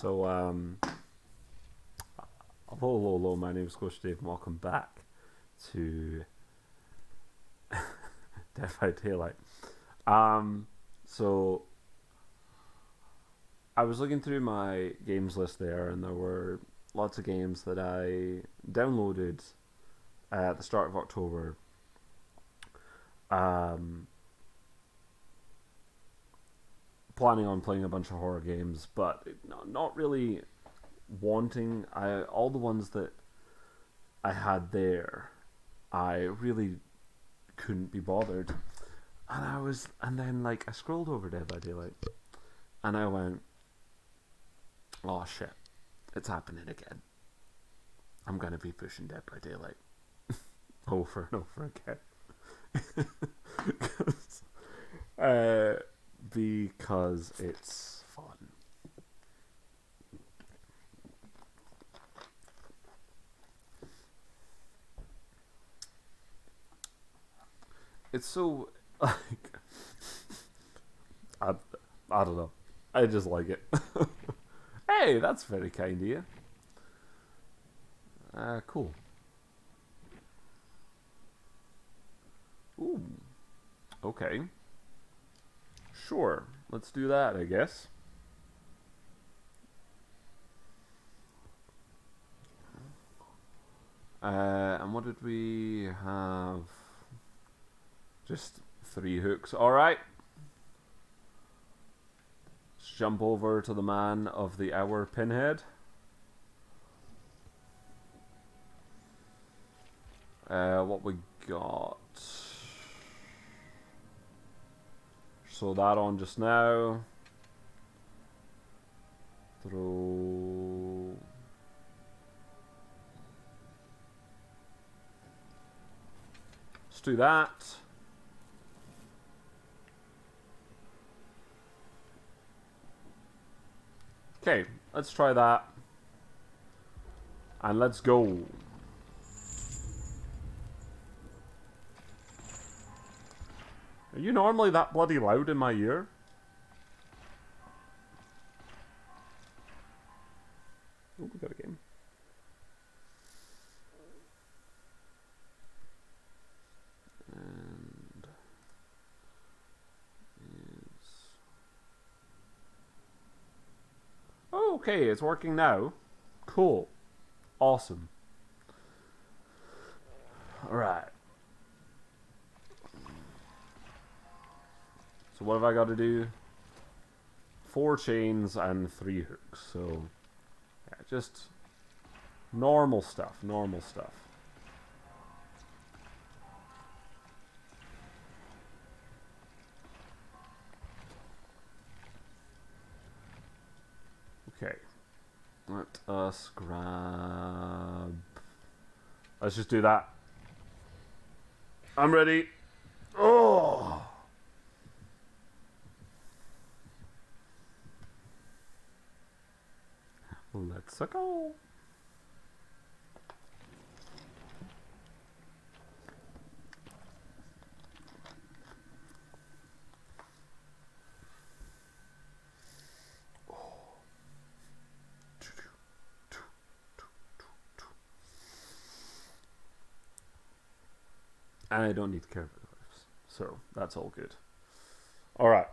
So, um, hello, hello, hello. My name is Coach Dave, and welcome back to Dead by Daylight. Um, so I was looking through my games list there, and there were lots of games that I downloaded at the start of October. Um, planning on playing a bunch of horror games, but not, really wanting. I all the ones that I had there, I really couldn't be bothered, and I was, and then like I scrolled over Dead by Daylight, and I went, "Oh shit, it's happening again." I'm gonna be pushing Dead by Daylight over and over again. uh, because it's fun. It's so like I, I don't know. I just like it. hey, that's very kind of you. Uh, cool. Ooh. Okay. Sure. Let's do that, I guess. Uh, and what did we have? Just three hooks. Alright. Let's jump over to the man of the hour pinhead. Uh, what we got? So that on just now. Let's do that. Okay, let's try that. And let's go. Are you normally that bloody loud in my ear? Oh, we got a game. And is oh, okay, it's working now. Cool, awesome. All So what have I got to do? Four chains and three hooks. So yeah, just normal stuff, normal stuff. Okay. Let us grab... Let's just do that. I'm ready. Oh! Let's go. And I don't need care for lives. So that's all good. Alright.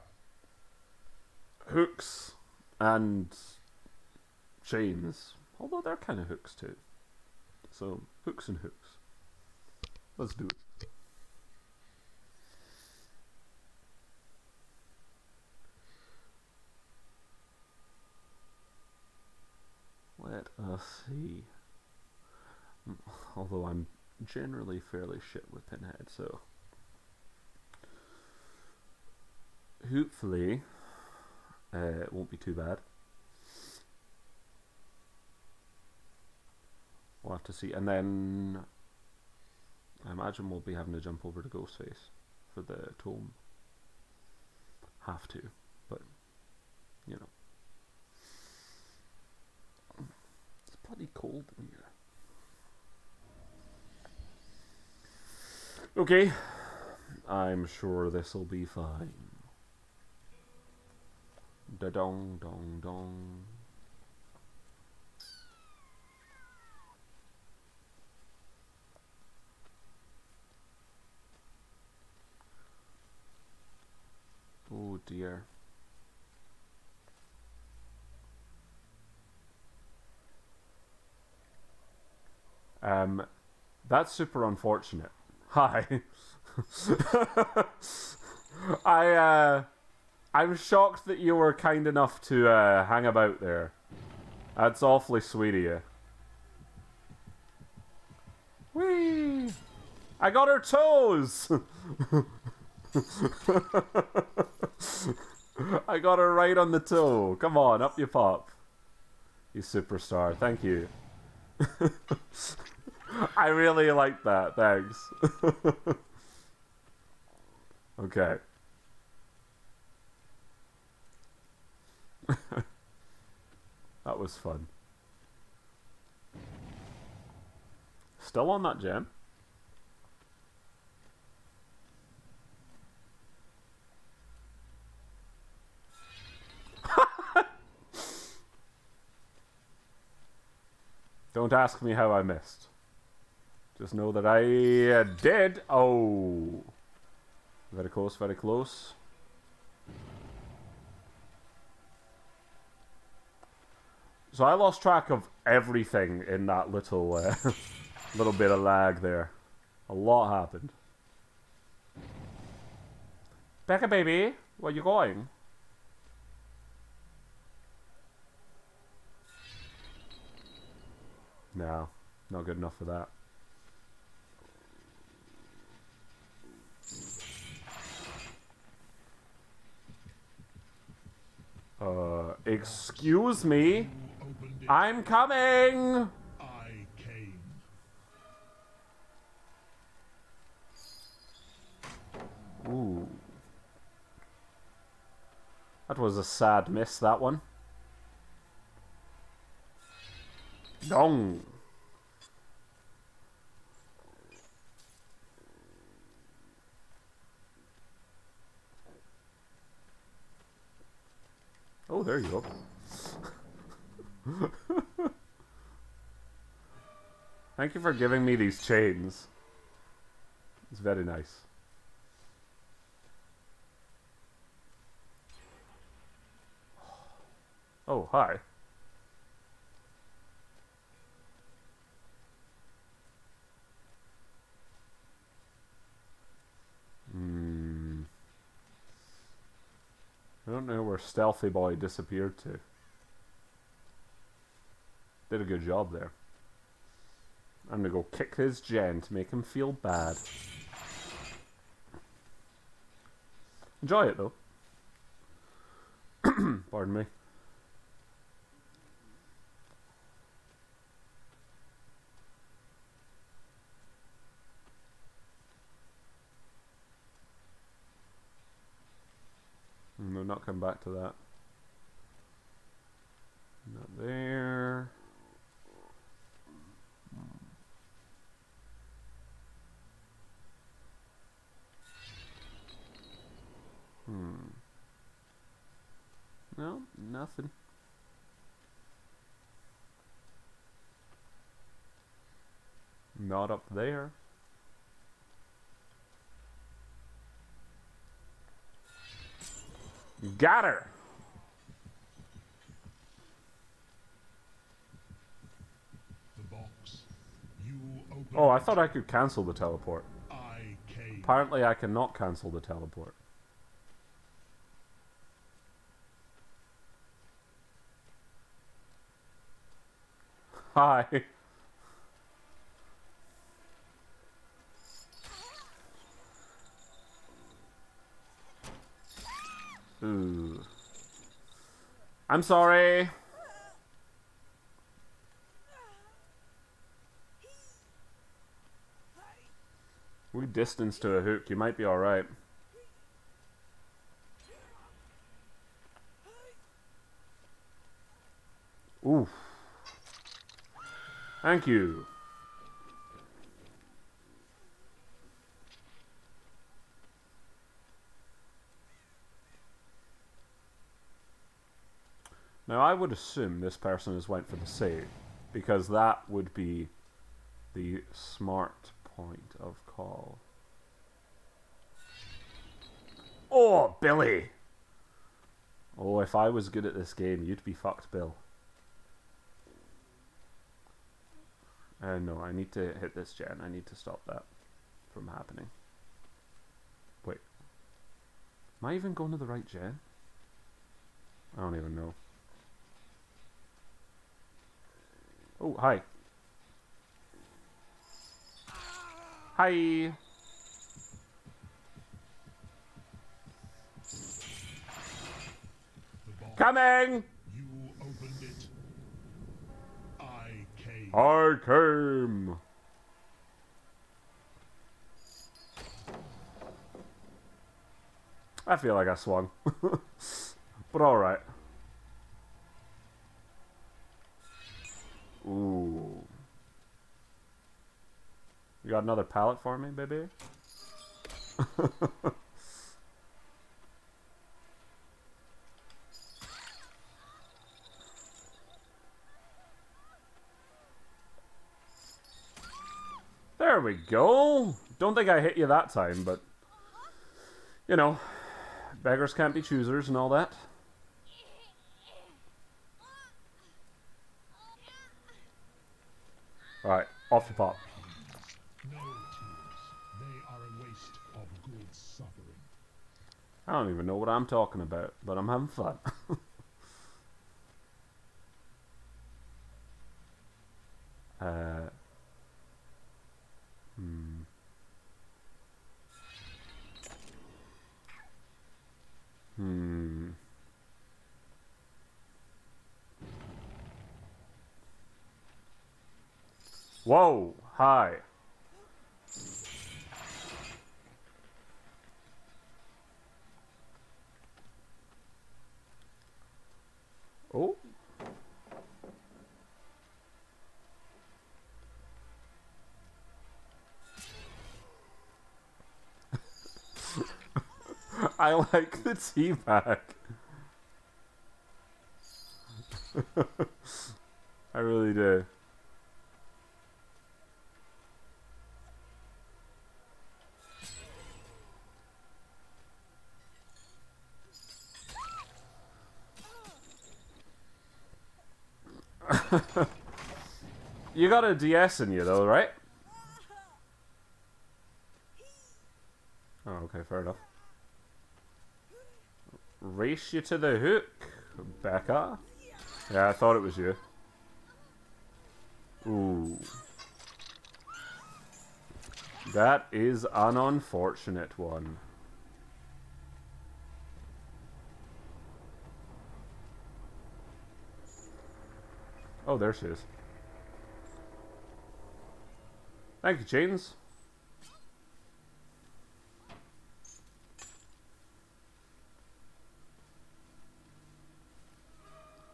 Hooks and chains. Although they're kind of hooks too. So, hooks and hooks. Let's do it. Let us see. Although I'm generally fairly shit with Pinhead, so. Hopefully, uh, it won't be too bad. We'll have to see. And then I imagine we'll be having to jump over to Ghostface for the tome. Have to, but you know. It's bloody cold in here. Okay. I'm sure this'll be fine. Da dong dong dong. Dear. Um, that's super unfortunate. Hi. I uh, I'm shocked that you were kind enough to uh, hang about there. That's awfully sweet of you. Whee! I got her toes! I got her right on the toe. Come on, up you pop. You superstar. Thank you. I really like that. Thanks. okay. that was fun. Still on that gen? Don't ask me how I missed. Just know that I did. Oh. Very close, very close. So I lost track of everything in that little uh, little bit of lag there. A lot happened. Becca baby, where you going? No, not good enough for that. Uh, excuse me. I'm coming! I came. Ooh. That was a sad miss, that one. Dong! Oh, there you go. Thank you for giving me these chains. It's very nice. Oh, hi. Hmm. I don't know where Stealthy Boy disappeared to. Did a good job there. I'm gonna go kick his gen to make him feel bad. Enjoy it though. Pardon me. We'll not come back to that. Not there. Hmm. No, nothing. Not up there. Got her! The box. You. Oh, I thought I could cancel the teleport. I came. Apparently I cannot cancel the teleport. Hi. I'm sorry. We distance to a hook, you might be alright. Oof. Thank you. Now I would assume this person has went for the save, because that would be the smart point of call. Oh, Billy! Oh, if I was good at this game, you'd be fucked, Bill. Uh, no, I need to hit this gen. I need to stop that from happening. Wait. Am I even going to the right gen? I don't even know. Oh, hi. Hi. Coming! You opened it. I came. I came. I feel like I swung. but alright. Ooh. You got another pallet for me, baby? There we go. Don't think I hit you that time, but you know, beggars can't be choosers and all that. Alright, off the pop. No tears. They are a waste of good suffering. I don't even know what I'm talking about, but I'm having fun. uh, hmm. Hmm. Whoa! Hi. Oh. I like the tea bag. I really do. you got a DS in you though, right? Oh, okay, fair enough. Race you to the hook, Becca. Yeah, I thought it was you. Ooh. That is an unfortunate one. Oh, there she is. Thank you, Chains.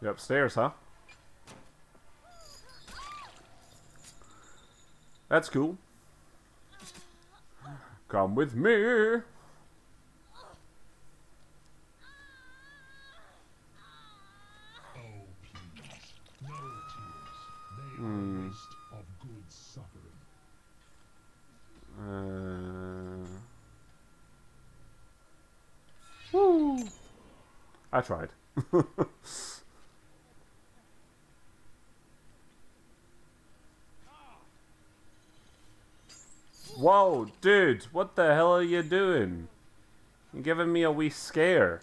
You're upstairs, huh? That's cool. Come with me. Oh, please. No tears. They are Hmm. a waste of good suffering. Uh, woo. I tried. Whoa, dude, what the hell are you doing? You're giving me a wee scare.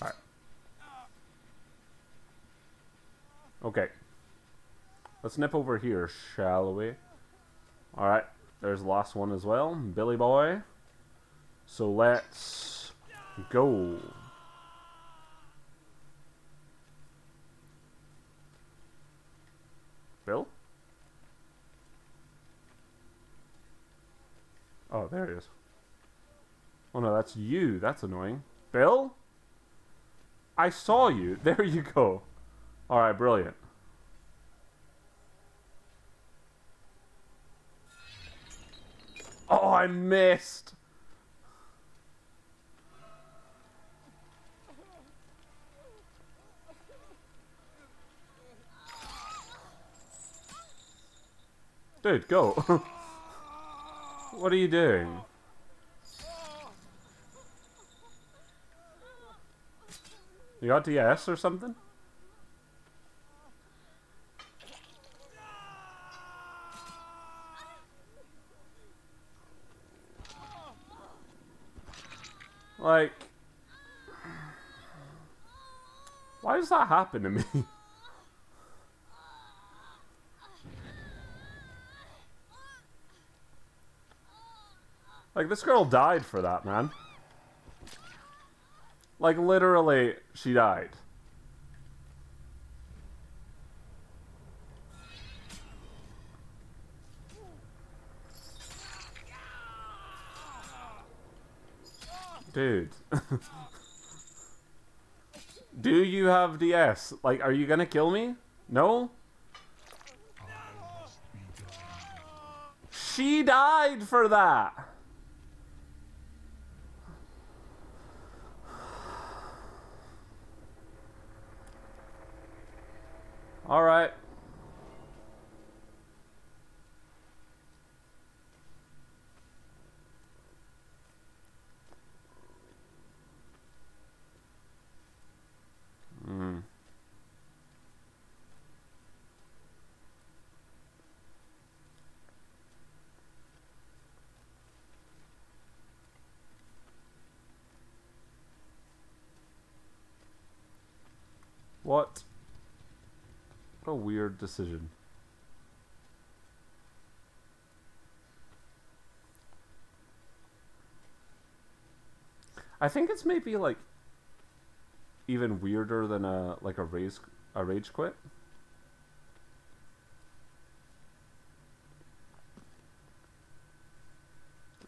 Alright. Okay. Let's nip over here, shall we? Alright, there's the last one as well. Billy Boy. So let's go. Bill? Oh, there he is. Oh no, that's you. That's annoying. Bill? I saw you. There you go. Alright, brilliant. Oh, I missed. Dude, go. what are you doing? You got DS or something? Like, why does that happen to me? like, this girl died for that, man. Like, literally, she died. Dude. Do you have DS? Like, are you gonna kill me? No? She died for that! Alright. Mm. What? What a weird decision. I think it's maybe like even weirder than a like a rage a rage quit.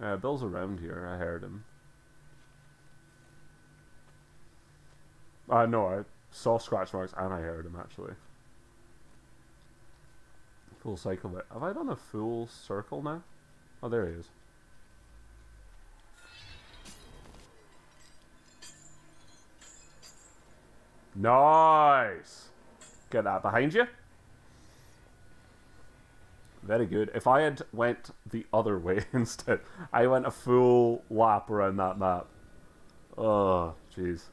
Uh, Bill's around here. I heard him. Uh, no, I saw scratch marks and I heard him actually. Full cycle. But have I done a full circle now? Oh, there he is. Nice. Get that behind you. Very good. If I had went the other way instead, I went a full lap around that map. Oh, jeez.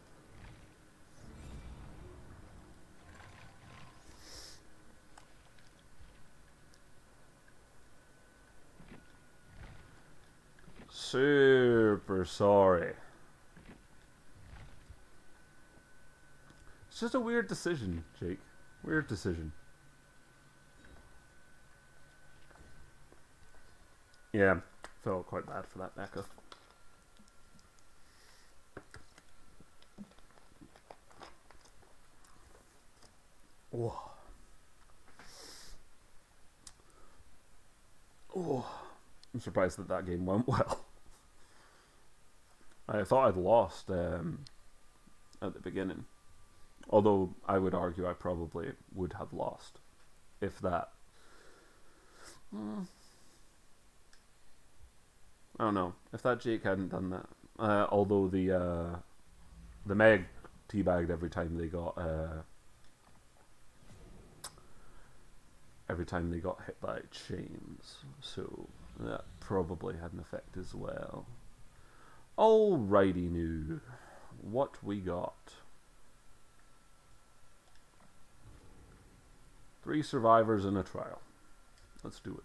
Super sorry. It's just a weird decision, Jake. Weird decision. Yeah, felt quite bad for that Becca. Oh. Oh. I'm surprised that that game went well. I thought I'd lost um, at the beginning. Although I would argue I probably would have lost if that. Mm, I don't know if that Jake hadn't done that. Uh, although the uh, the Meg teabagged every time they got uh, every time they got hit by chains, so that probably had an effect as well. Alrighty, new. What we got? Three survivors in a trial. Let's do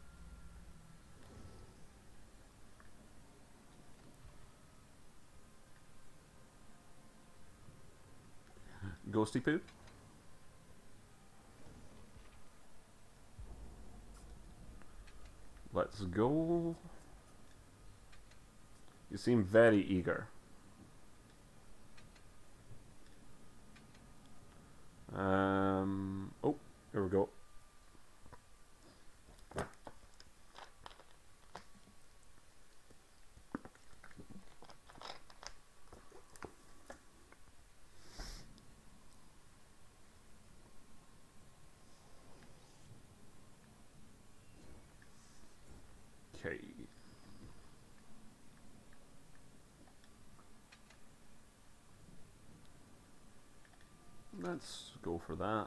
it. Ghosty poo? Let's go. You seem very eager. Um, oh, here we go. Let's go for that.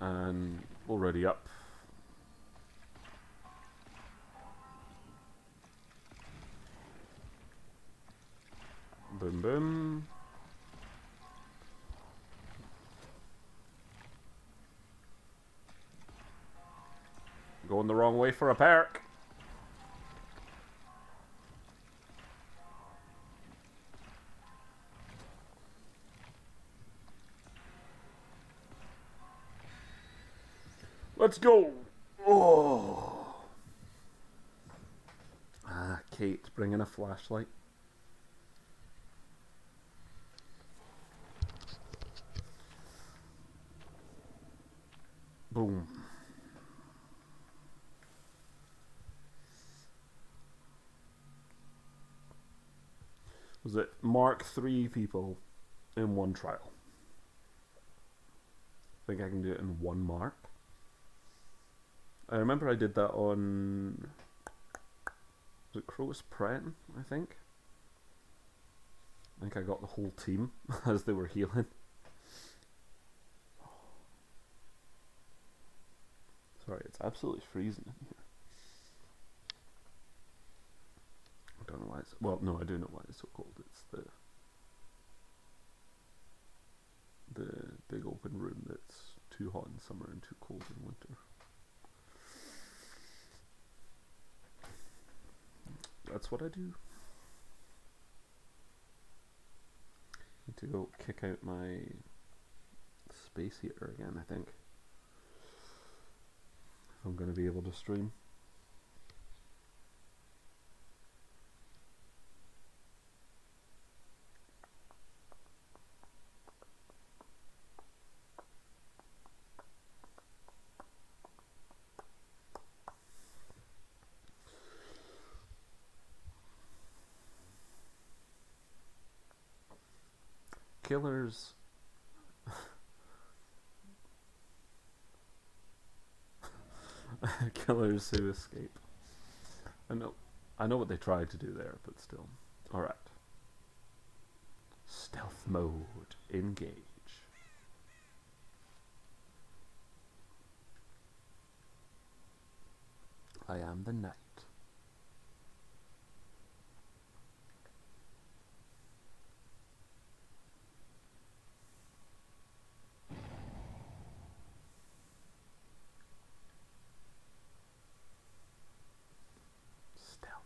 And already up. Boom, boom. Going the wrong way for a perk. Let's go. Oh. Ah, Kate, bring in a flashlight. Boom. Was it mark three people in one trial? I think I can do it in one mark. I remember I did that on was it Pren, I think. I think I got the whole team as they were healing. Sorry, it's absolutely freezing in here. I don't know why it's well no I do know why it's so cold. It's the the big open room that's too hot in summer and too cold in winter. That's what I do. Need to go kick out my space heater again, I think. If I'm going to be able to stream. Killers. Killers who escape. I know, I know what they tried to do there, but still. All right. Stealth mode. Engage. I am the knight. Stealth.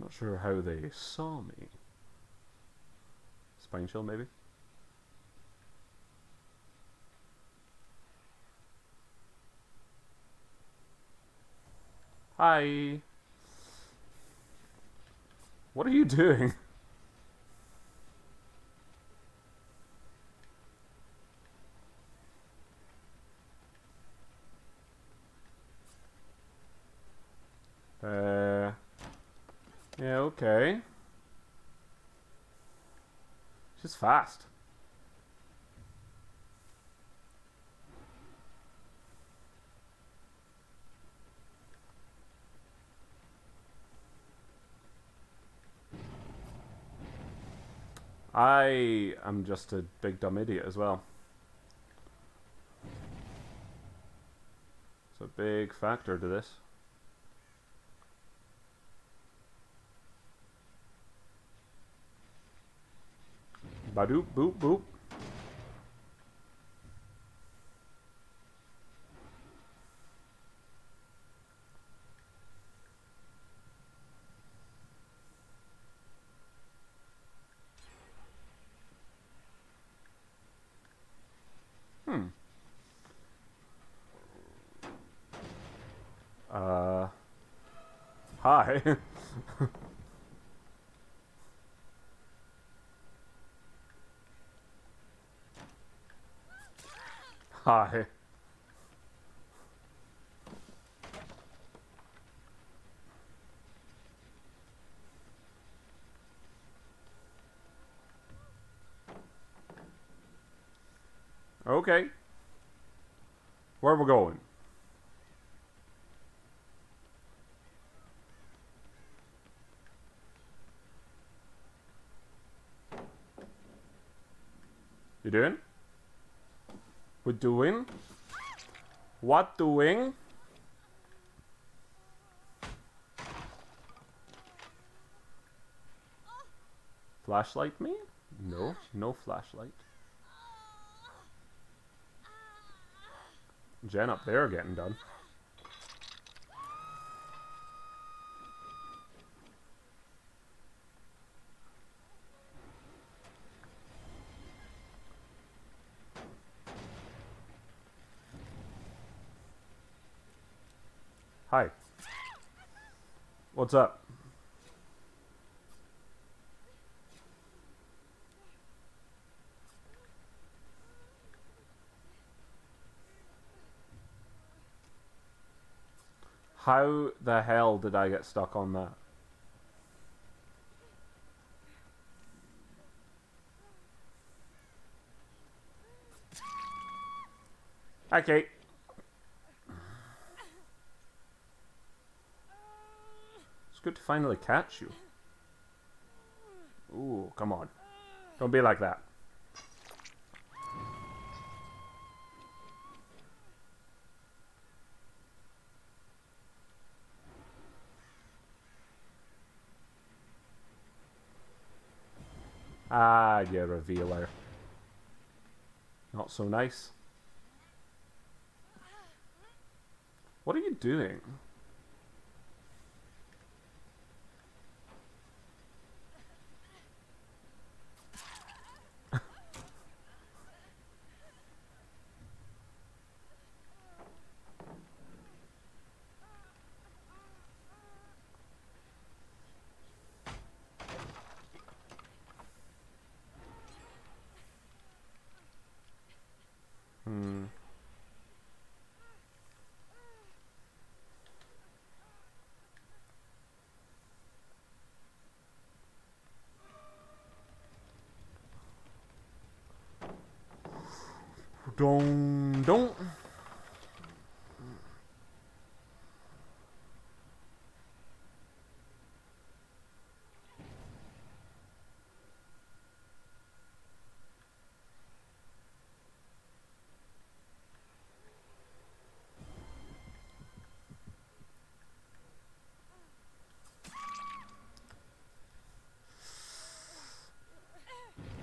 Not sure how they saw me. Spine chill, maybe? Hi. What are you doing? Uh, yeah, okay. She's fast. I am just a big dumb idiot as well. It's a big factor to this. Badoop boop boop. Hmm. Uh. Hi. Hi. Okay. Where we going? You doing? We're doing? What doing? Flashlight me? No, no flashlight. Gen up there getting done. Hi. What's up? How the hell did I get stuck on that? Okay. It's good to finally catch you. Ooh, come on. Don't be like that. Ah, you revealer. Not so nice. What are you doing? Don't don't.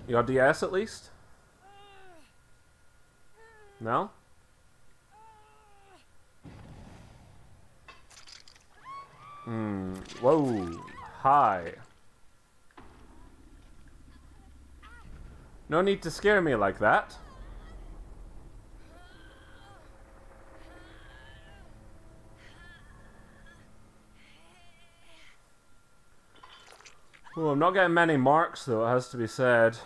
You got DS at least? No? Hmm. Whoa. Hi. No need to scare me like that. Oh, I'm not getting many marks though, it has to be said.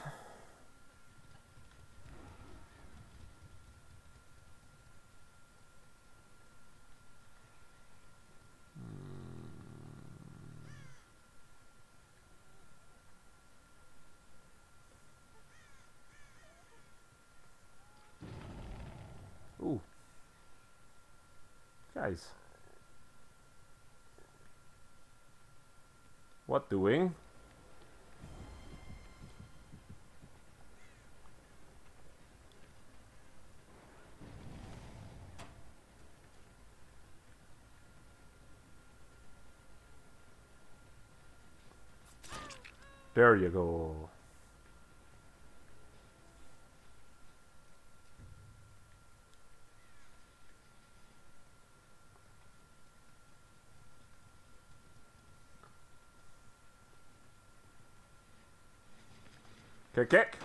Ooh. Guys. What doing? There you go. Kick, kick.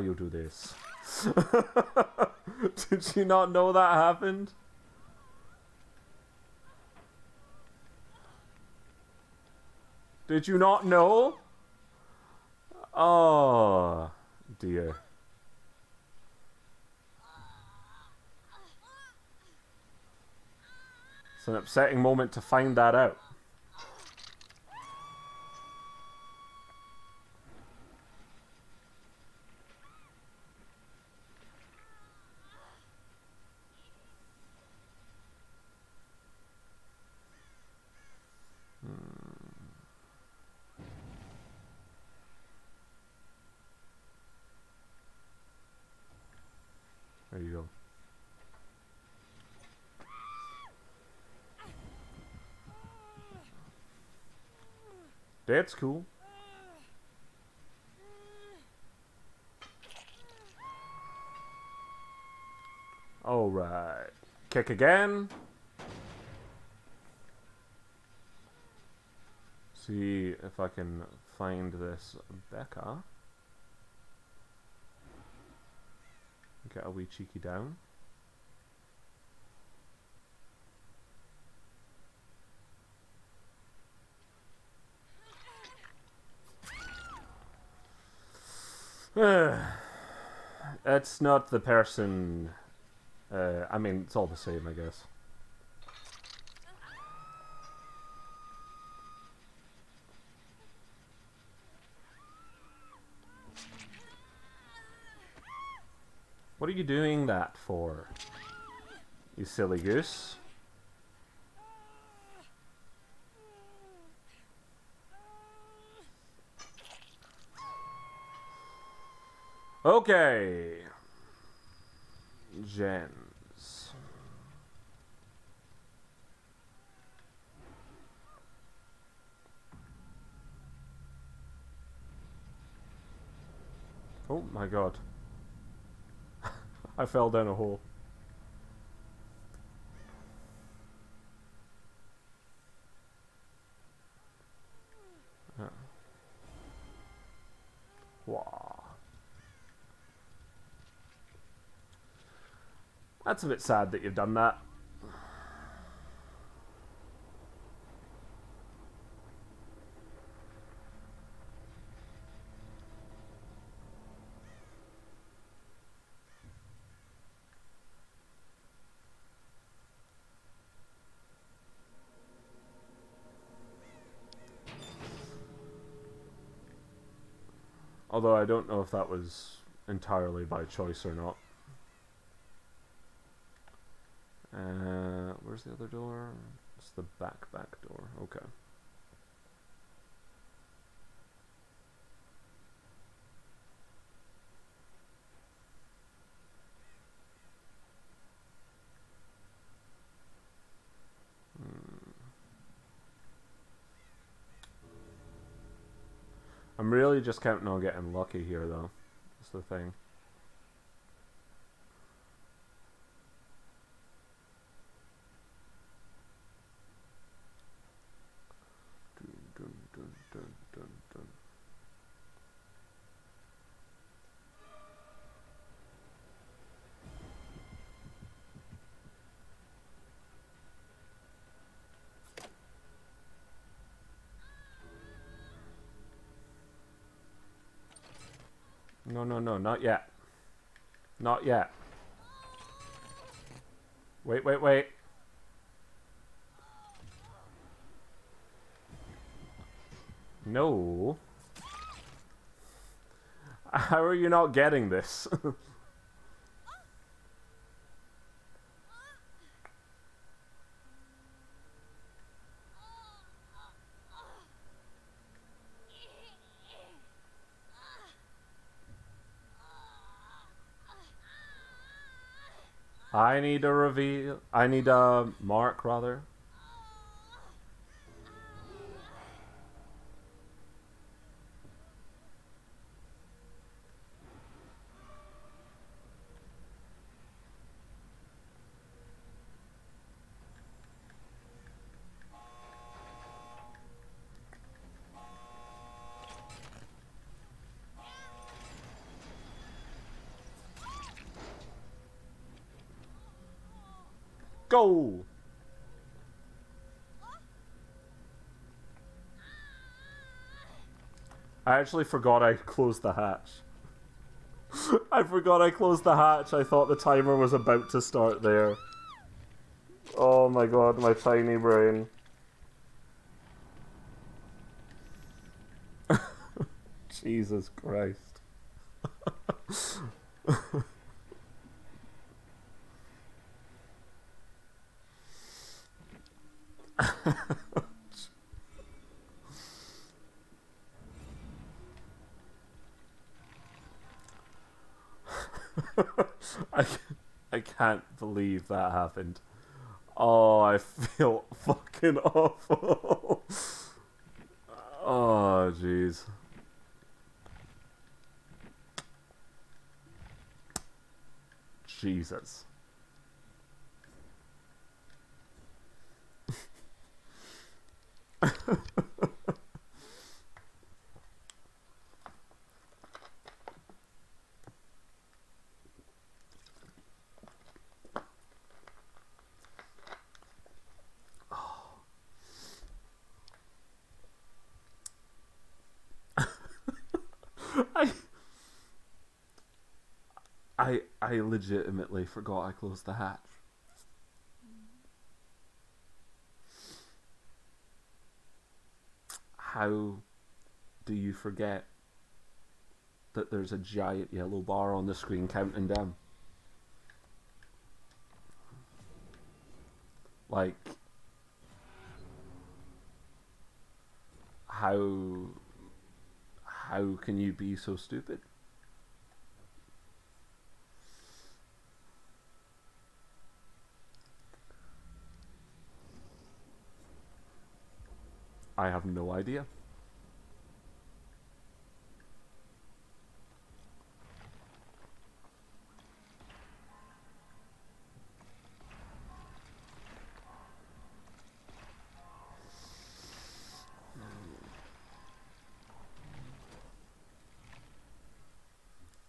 You do this? Did you not know that happened? Did you not know? Oh, dear. It's an upsetting moment to find that out. That's cool. Alright. Kick again. See if I can find this Becca. Get a wee cheeky down. it's not the person. Uh, I mean, it's all the same, I guess. What are you doing that for? You silly goose. Okay. Gens. Oh my god. I fell down a hole. Yeah. Wow. That's a bit sad that you've done that. Although I don't know if that was entirely by choice or not. Uh, where's the other door? It's the back back door. Okay. Hmm. I'm really just counting on getting lucky here, though. That's the thing. No, no, no, not yet. Not yet. Wait, wait, wait. No. How are you not getting this? I need a reveal. I need a mark, rather. Go! I actually forgot I closed the hatch. I forgot I closed the hatch. I thought the timer was about to start there. Oh my god, my tiny brain. Jesus Christ. I, I can't believe that happened. Oh, I feel fucking awful. Oh. Jeez. Jesus. I I I legitimately forgot I closed the hatch. How do you forget that there's a giant yellow bar on the screen counting down? Like how how can you be so stupid? I have no idea.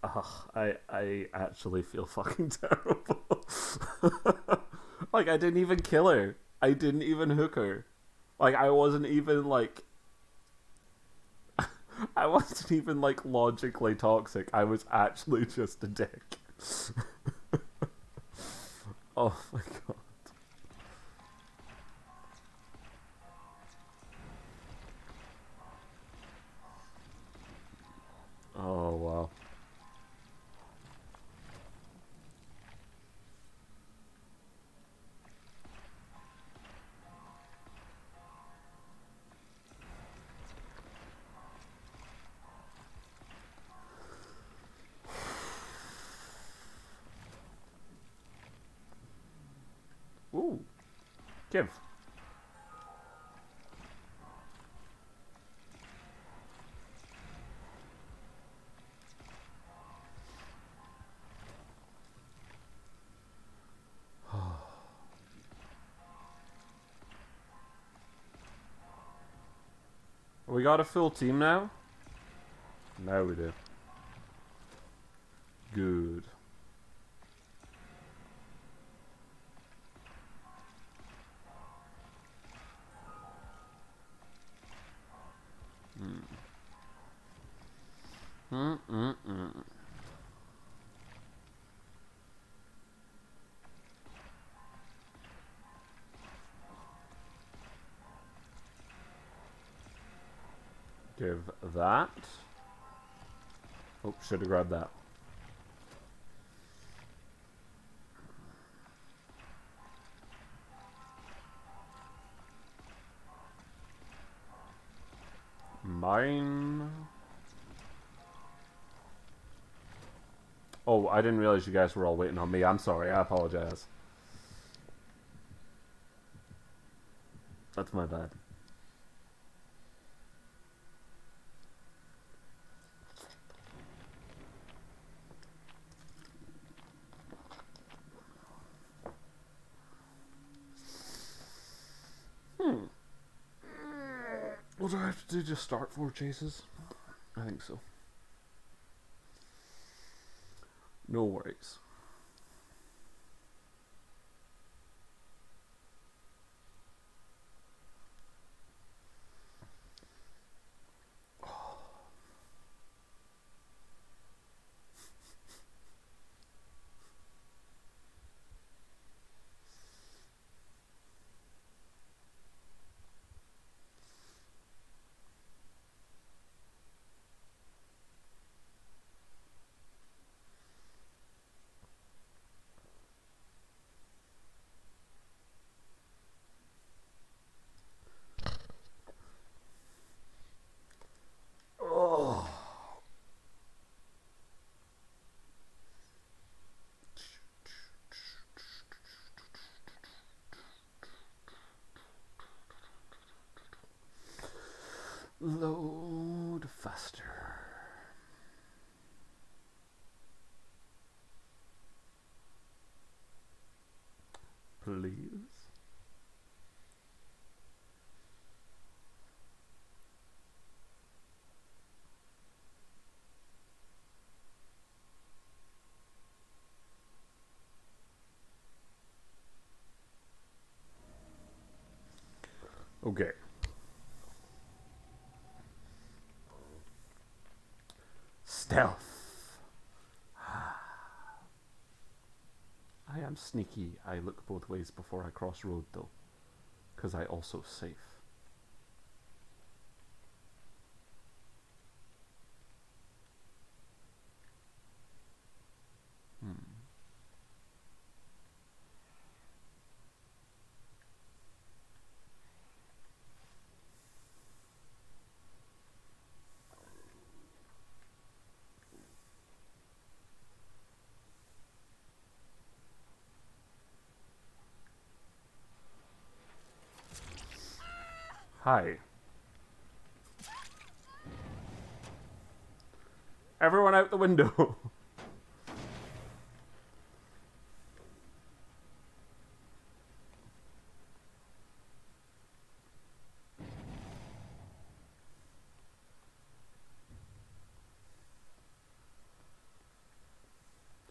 Ugh, I I actually feel fucking terrible. like I didn't even kill her. I didn't even hook her. Like I wasn't even like I wasn't even like logically toxic. I was actually just a dick. oh my god. Give. we got a full team now? No, we do. That. Oh, should have grabbed that. Mine. Oh, I didn't realize you guys were all waiting on me. I'm sorry. I apologize. That's my bad. Hmm. What do? Just start four chases? I think so. No worries. Oh. Low load faster. Please. Okay. Stealth. I am sneaky. I look both ways before I cross road, though. Because I also safe. Hi. Everyone out the window.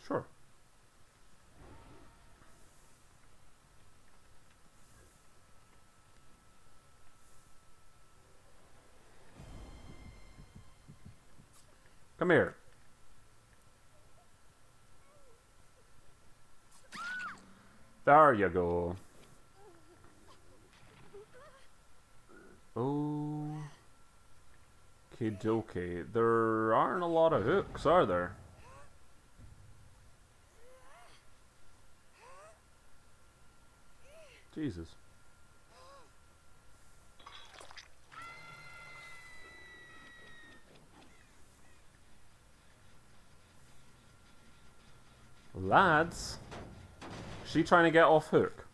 sure. Come here. There you go. Oh. Okay, there aren't a lot of hooks, are there? Jesus. Lads, she trying to get off hook?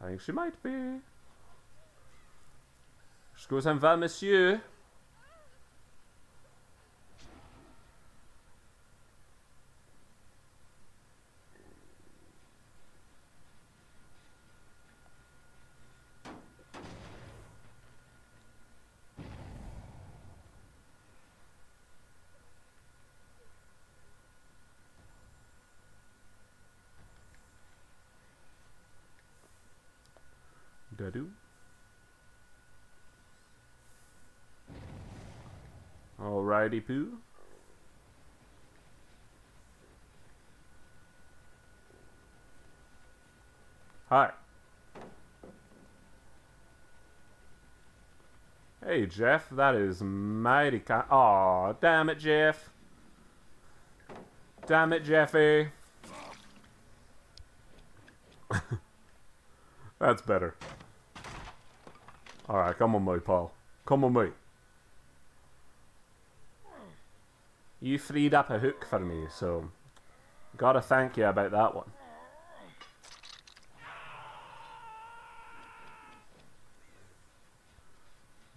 I think she might be. Excuse me, va, monsieur. Alrighty poo. Hi. Hey, Jeff, that is mighty kind. Aw, damn it, Jeff. Damn it, Jeffy. That's better. Alright, come on me, pal. Come on me. You freed up a hook for me, so gotta thank you about that one.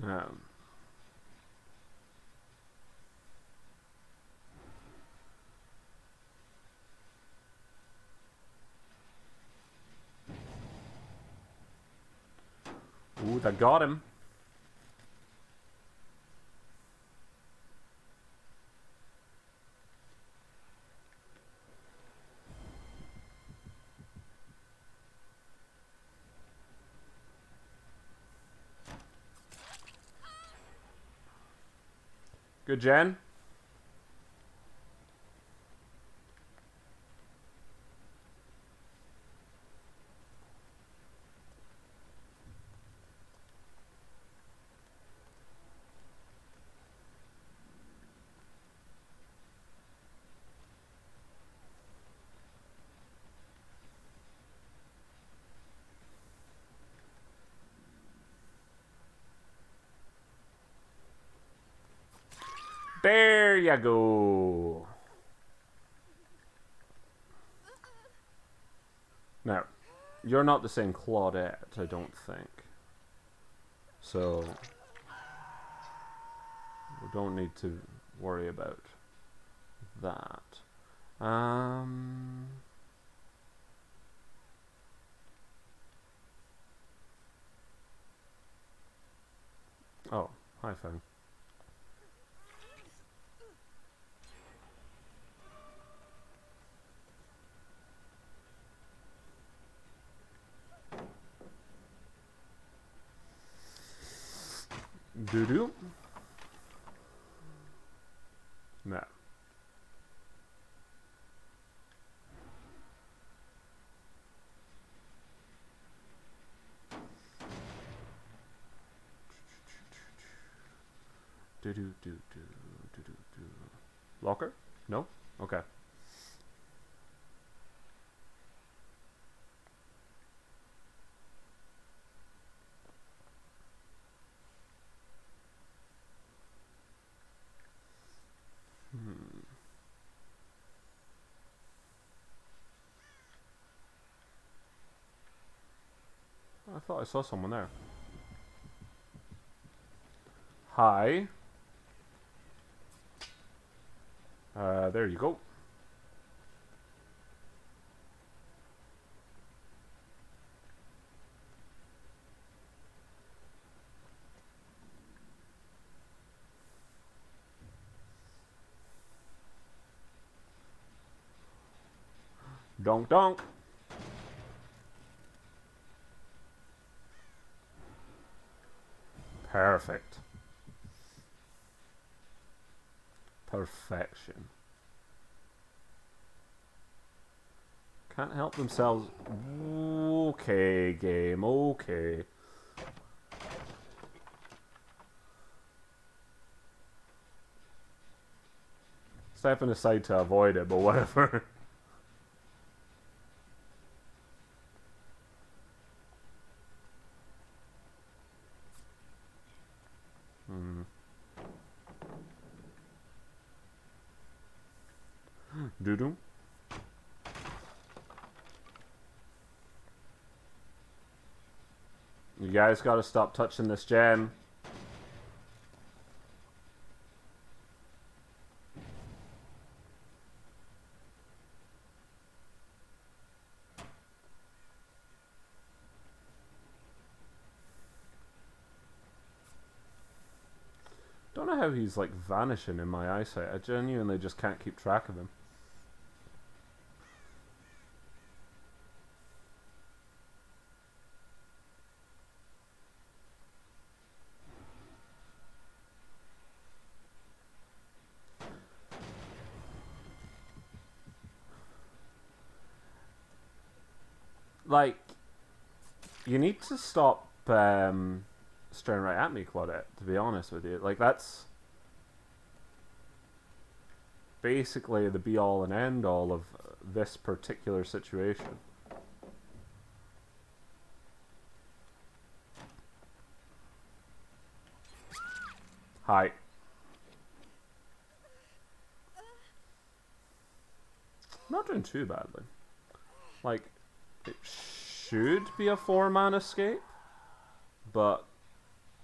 Um, ooh, they got him. Gen. Go. Now, You're not the same Claudette, I don't think. So we don't need to worry about that. Um. Oh, hi, Fang. Doo doo. No. Do do do do do do do. Locker? No? Okay. Hmm. I saw someone there. Hi. Uh, there you go. Donk donk. Perfect. Perfection. Can't help themselves. Okay, game. Okay. Stepping aside to avoid it, but whatever. hmm. Doo doo. Guys gotta stop touching this gem. Don't know how he's like vanishing in my eyesight. I genuinely just can't keep track of him. Like you need to stop um, staring right at me, Claudette. To be honest with you, like that's basically the be all and end all of this particular situation. Hi. Not doing too badly. Like, it should be a four man escape, but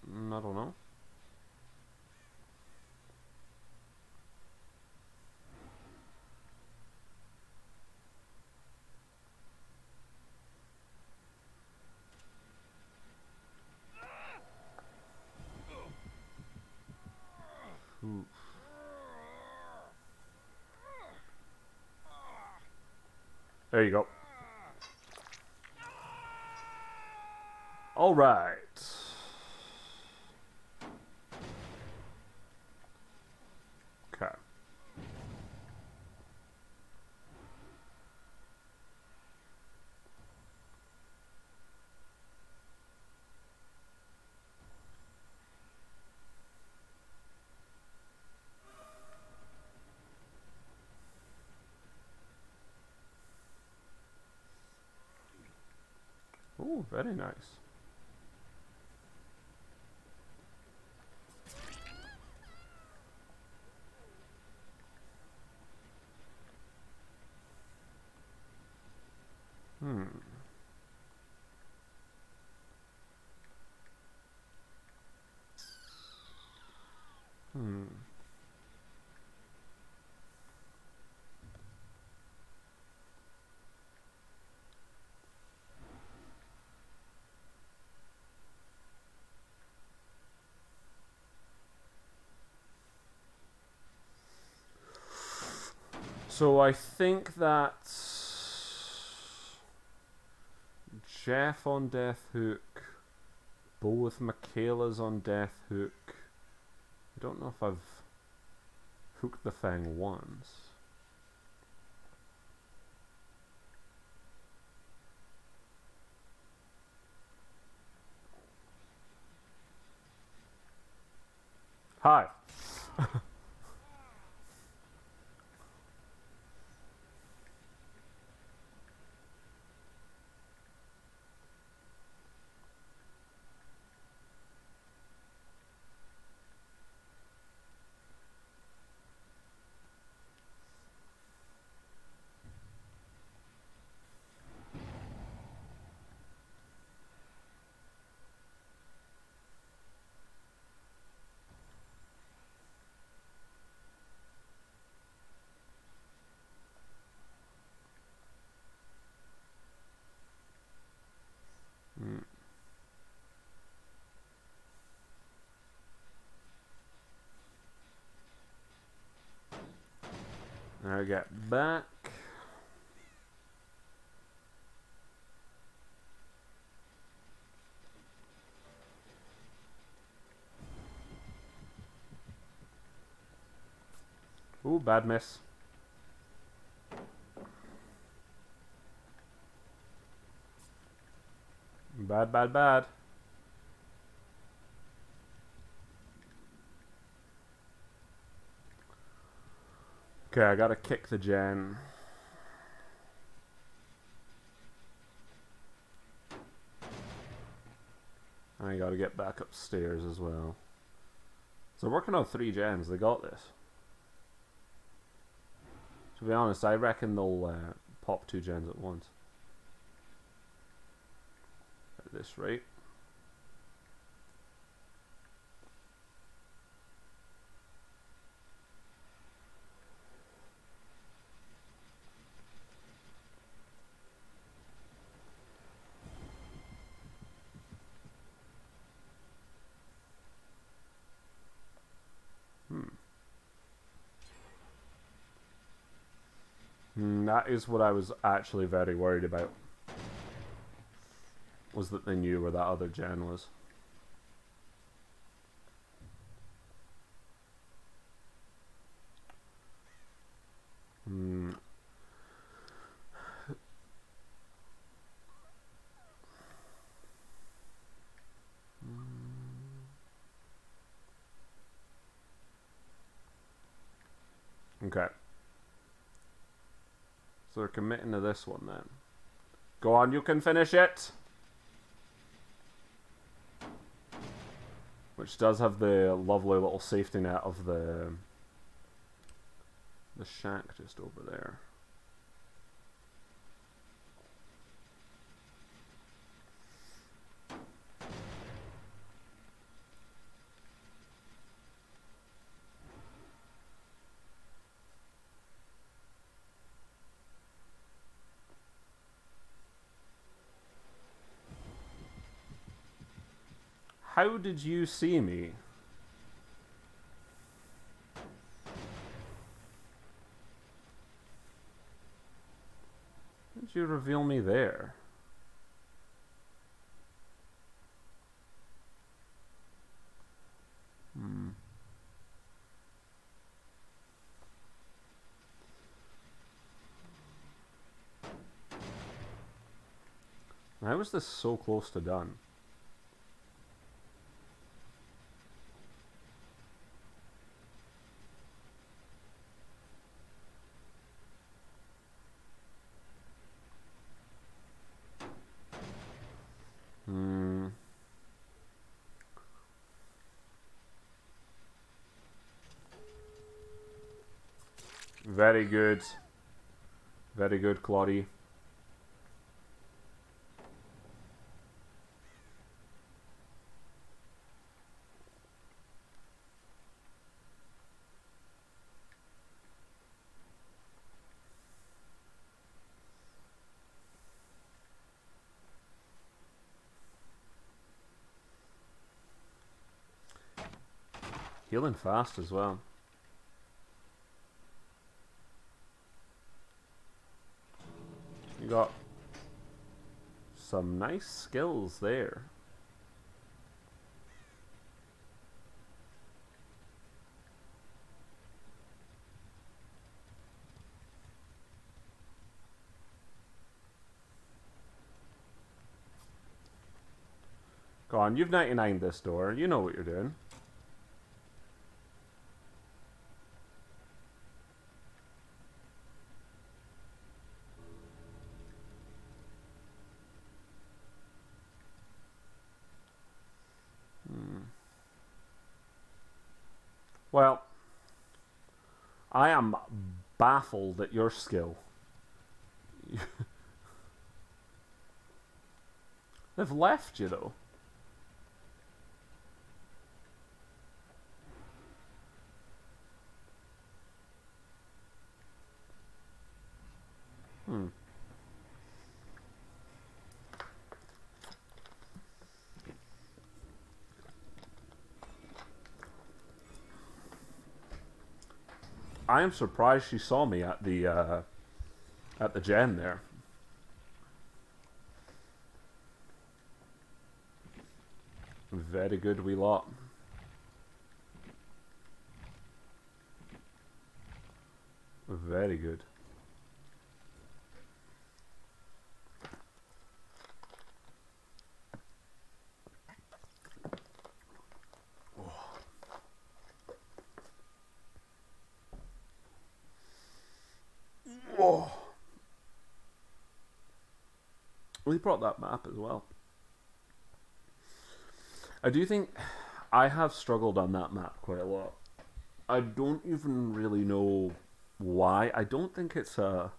mm, I don't know. There you go. All right. Okay. Ooh, very nice. Hmm. So I think that Jeff on Death Hook, both Mikaela's on Death Hook. I don't know if I've hooked the thing once. Hi. get back. Ooh, bad miss. Bad, bad, bad. Okay, I gotta kick the gen. I gotta get back upstairs as well. So working on three gens, they got this. To be honest, I reckon they'll uh, pop two gens at once. At this rate. Hmm. Hmm, is what I was actually very worried about. Was that they knew where that other gen was. Hmm. Okay. So they're committing to this one then. Go on, you can finish it! Which does have the lovely little safety net of the the shack just over there. How did you see me? Did you reveal me there? Hmm. How was this so close to done? Hmm. Very good. Very good, Claudie. Healing fast as well. Got some nice skills there. Go on, you've 99 this door. You know what you're doing. Hmm. Well, I am baffled at your skill. They've left you though. Hmm. I am surprised she saw me at the uh, at the gen there. Very good, we lot. Very good. Brought that map as well. I do think I have struggled on that map quite a lot. I don't even really know why. I don't think it's a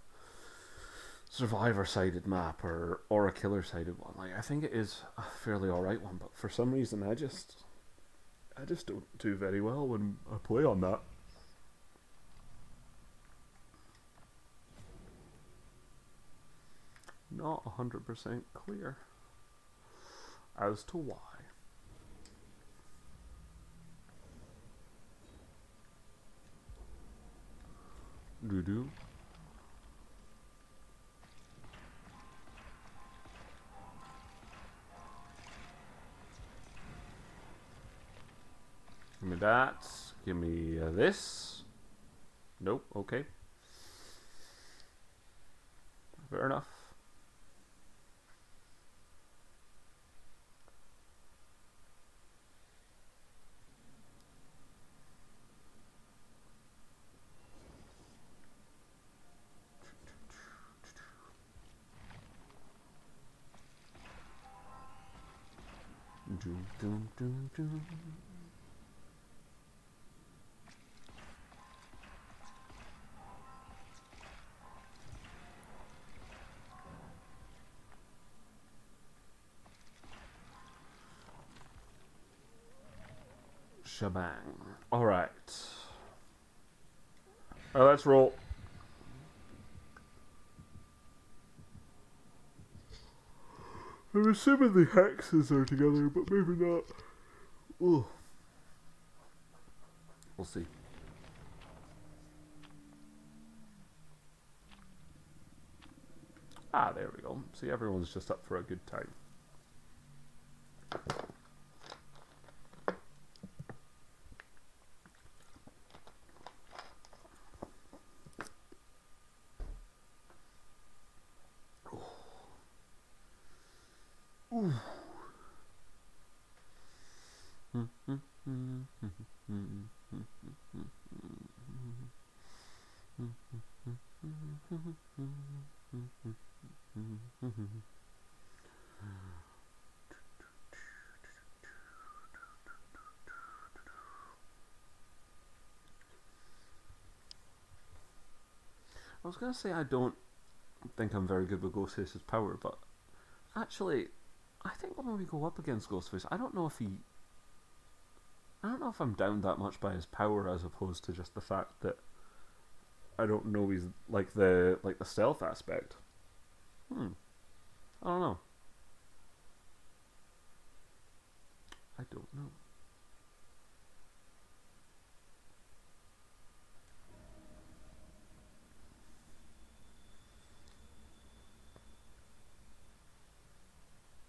survivor sided map or or a killer sided one. Like I think it is a fairly alright one, but for some reason I just I just don't do very well when I play on that. Not hundred percent clear as to why. Doo doo. Give me that. Give me uh, this. Nope. Okay. Fair enough. Dun, dun, dun, dun. Shebang. Alright. Alright, let's roll. I'm assuming the hexes are together, but maybe not. Ooh. We'll see. Ah, there we go. See, everyone's just up for a good time. I was gonna say I don't think I'm very good with Ghostface's power, but actually, I think when we go up against Ghostface, I don't know if he. I don't know if I'm down that much by his power as opposed to just the fact that I don't know he's like the like the stealth aspect. Hmm. I don't know. I don't know.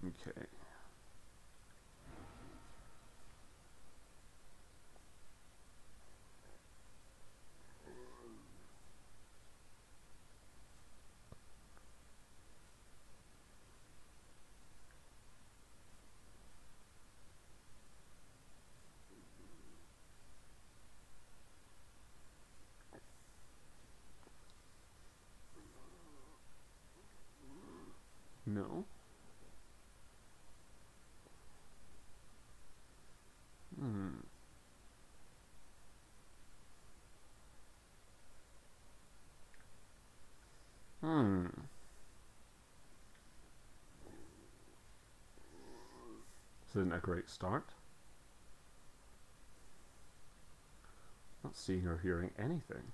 Okay. No. Hmm. Hmm. This isn't a great start. Not seeing or hearing anything.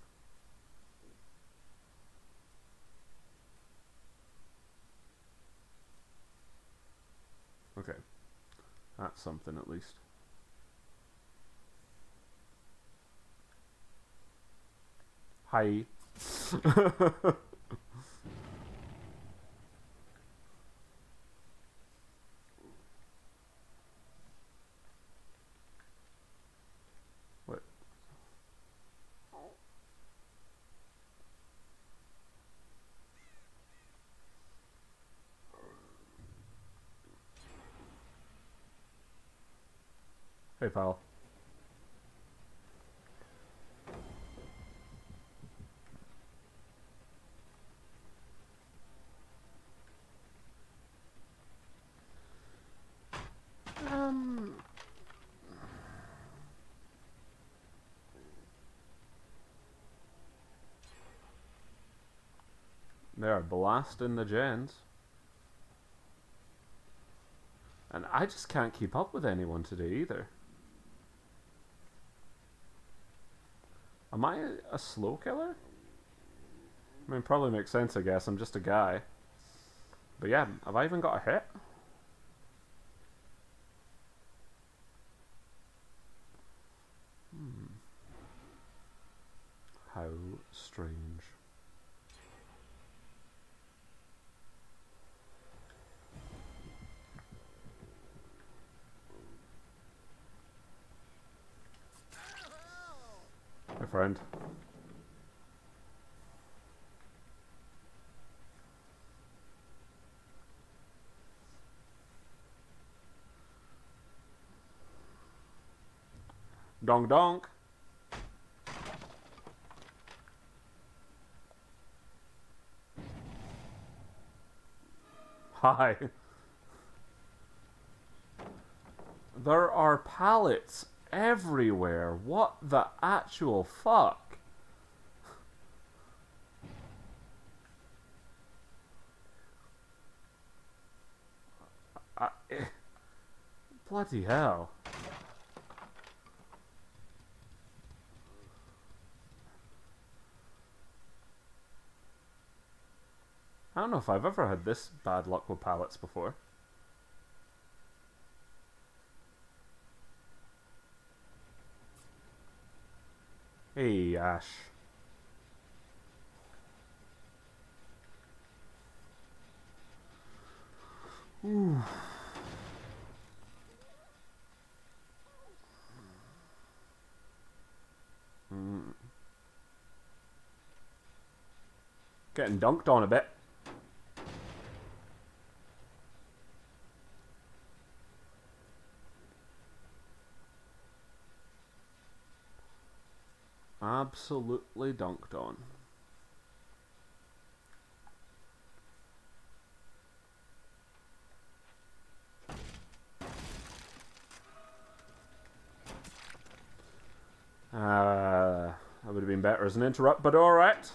Okay. That's something at least. Hi. what? Pal. Um. They're blasting the gens. And I just can't keep up with anyone today either. Am I a slow killer? I mean, probably makes sense, I guess. I'm just a guy. But yeah, have I even got a hit? Hmm. How strange. My friend. Donk donk. Hi. There are pallets everywhere. What the actual fuck? I, eh, bloody hell. I don't know if I've ever had this bad luck with pallets before. Hey, Ash. Ooh. Mm. Getting dunked on a bit. Absolutely dunked on. Uh, that would have been better as an interrupt, but alright.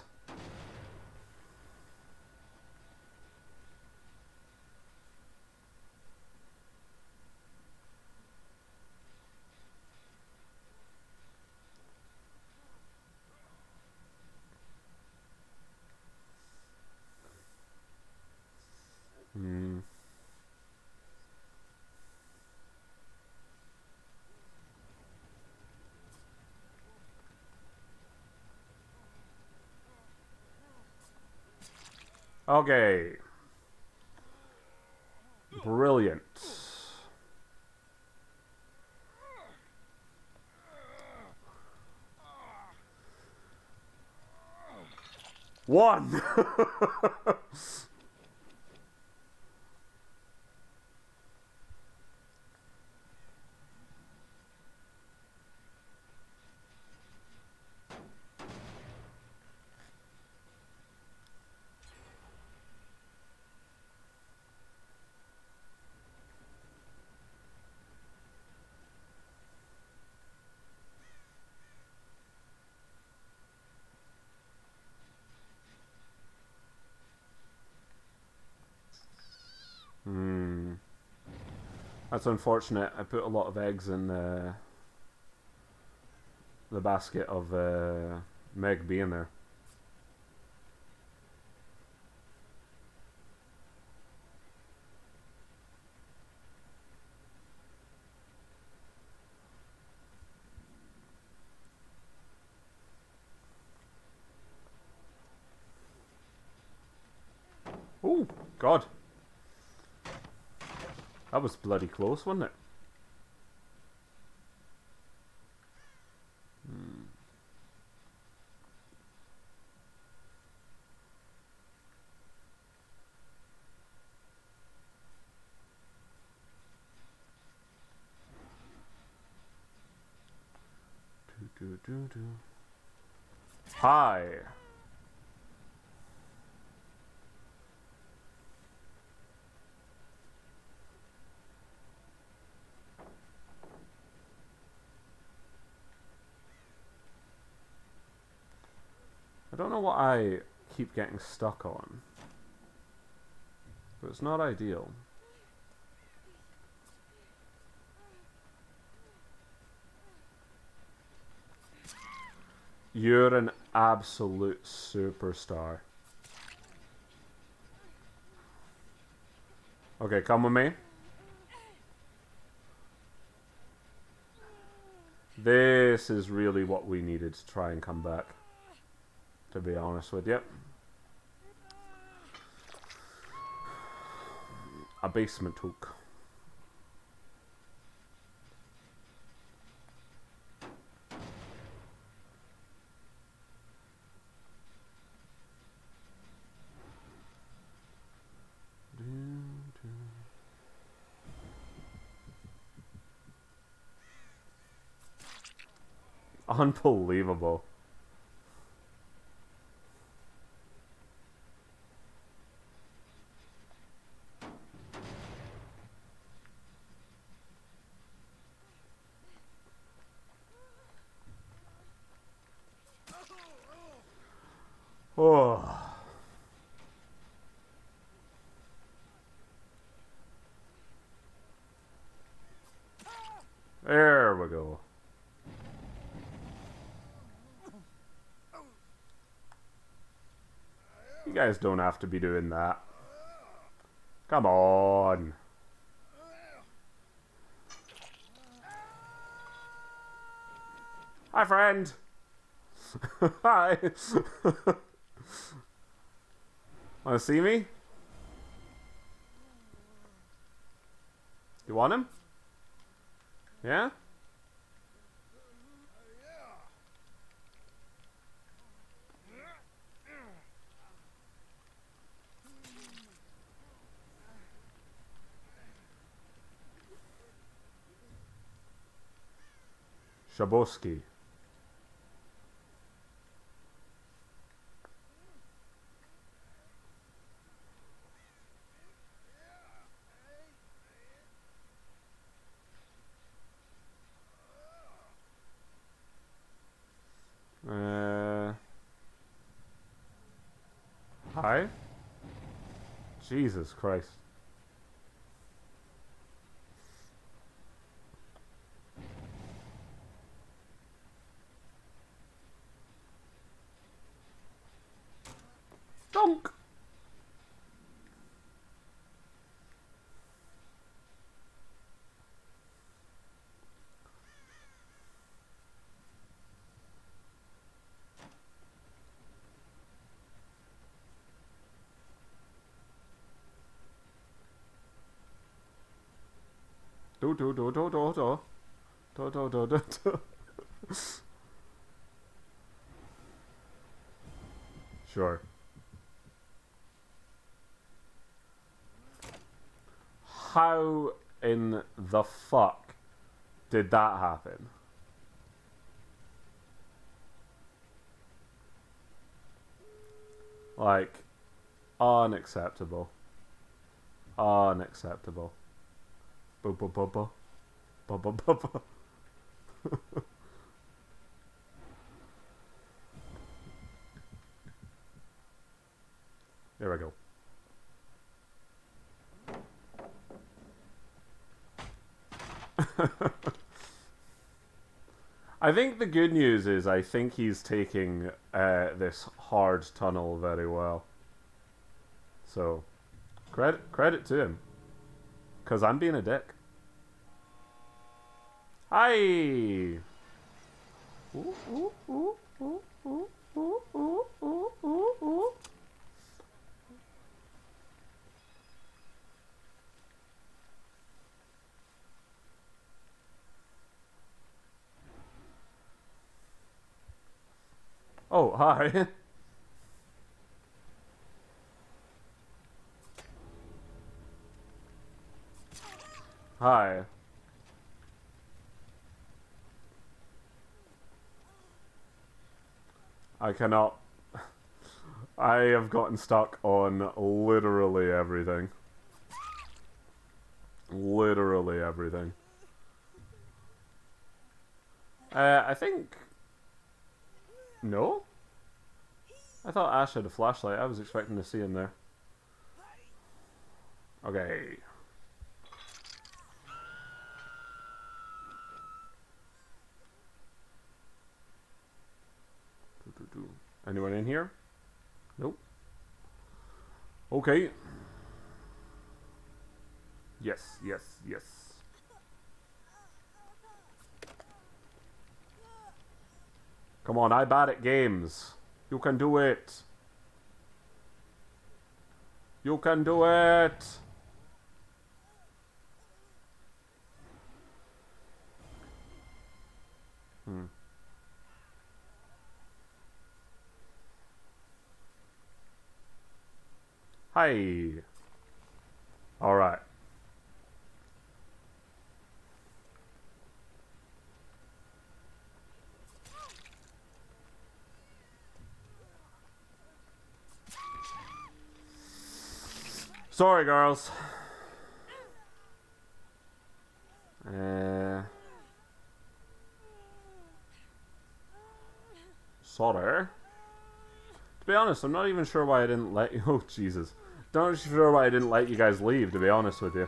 Okay. Brilliant. One! That's unfortunate. I put a lot of eggs in uh, the basket of uh, Meg being there. God. That was bloody close, wasn't it? Hmm. Do, do, do. Hi. I don't know what I keep getting stuck on. But it's not ideal. You're an absolute superstar. Okay, come with me. This is really what we needed to try and come back to be honest with you. A basement hook. Unbelievable. Oh. There we go. You guys don't have to be doing that. Come on. Hi, friend. Hi. Want to see me? You want him? Yeah? Shaboski. Uh, hi? Jesus Christ. Do do do do do do. Do do do do. Sure. How in the fuck did that happen? Like, unacceptable. Unacceptable. Boo boo boo boo. There we go. I think the good news is I think he's taking uh, this hard tunnel very well. So, credit credit to him. Cause I'm being a dick. Hi. Ooh, ooh, ooh, ooh, ooh, ooh, ooh, ooh, ooh. Oh, hi. hi. I cannot. I have gotten stuck on literally everything. Literally everything. Uh, I think. No? I thought Ash had a flashlight. I was expecting to see him there. Okay. Doo, doo, doo. Anyone in here? Nope. Okay. Yes, yes, yes. Come on, I bad at games. You can do it. You can do it. Hmm. Hi. All right. Sorry, girls. Uh, sorry. Be honest, I'm not even sure why I didn't let you. Oh, Jesus. Not sure why I didn't let you guys leave, to be honest with you.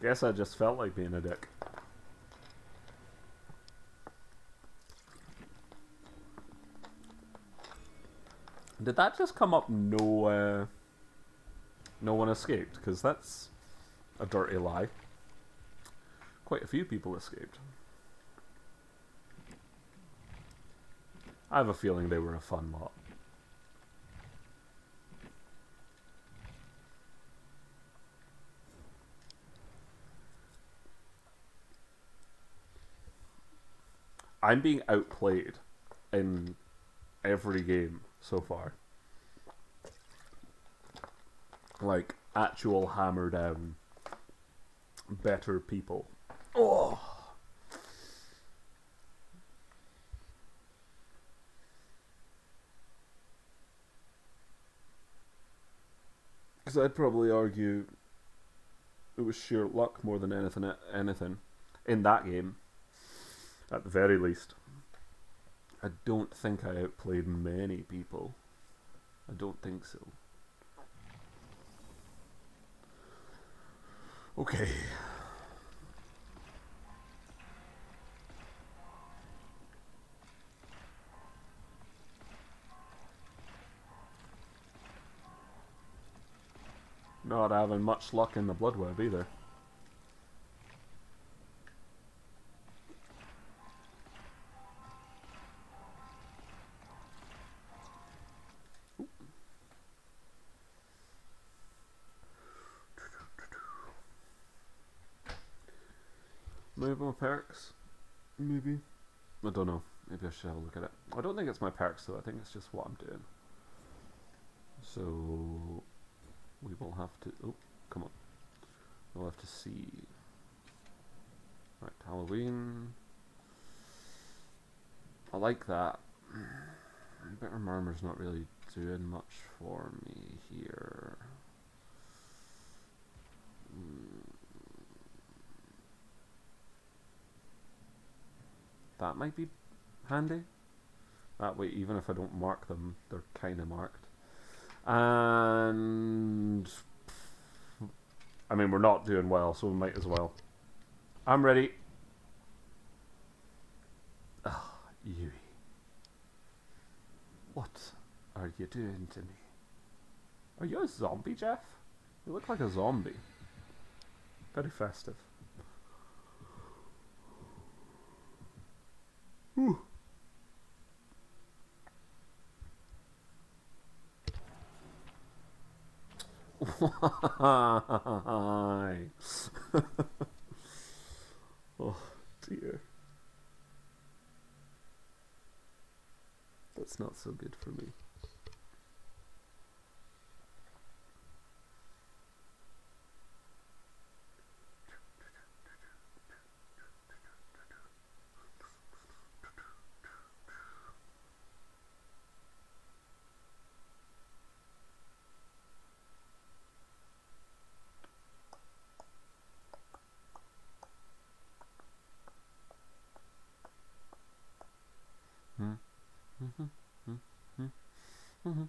Guess I just felt like being a dick. Did that just come up no no one escaped? Because that's a dirty lie. Quite a few people escaped. I have a feeling they were a fun lot. I'm being outplayed in every game so far. Like actual hammer down um, better people. Oh. Because I'd probably argue it was sheer luck more than anything anything in that game at the very least. I don't think I outplayed many people. I don't think so. Okay. Not having much luck in the blood web either. Don't know. Maybe I should have a look at it. I don't think it's my perks though. I think it's just what I'm doing. So we will have to. Oh, come on. We'll have to see. Right, Halloween. I like that. Bitter Murmur's not really doing much for me here. That might be handy. That way, even if I don't mark them, they're kind of marked. And I mean, we're not doing well, so we might as well. I'm ready. Ah, Yui. What are you doing to me? Are you a zombie, Jeff? You look like a zombie. Very festive. Whew. Why? oh dear. That's not so good for me. Blue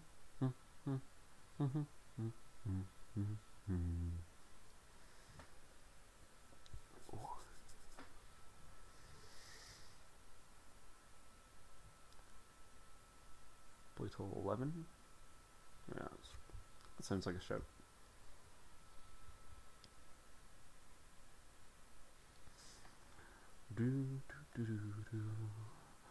till 11? Yeah, that sounds like a. Do, do, do, do, do. Do,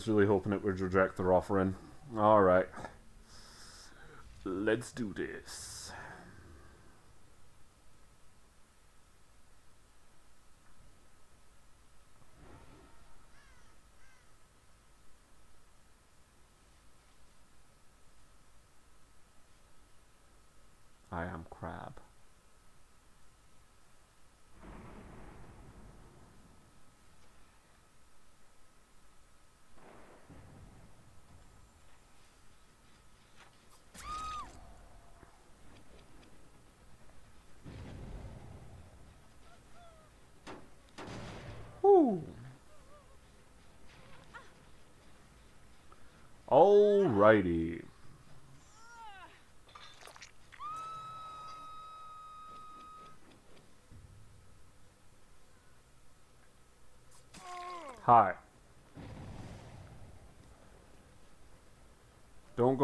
was really hoping it would reject the offering. Alright. Let's do this. I am Crab. Woo. Alrighty. Hi.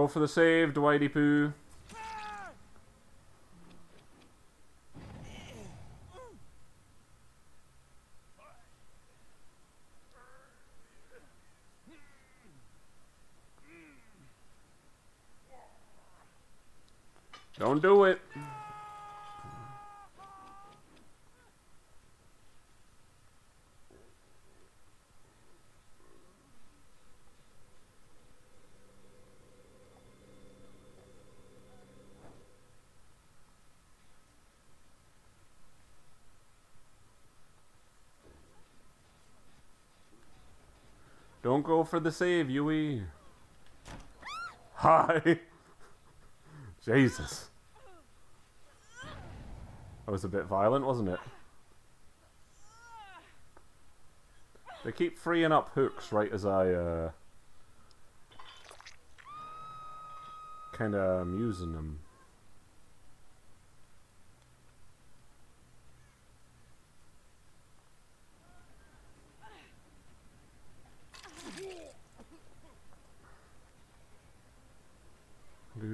For the save, Dwighty Poo. Go for the save, Yui. Hi. Jesus. That was a bit violent, wasn't it? They keep freeing up hooks right as I, uh... Kinda am using them.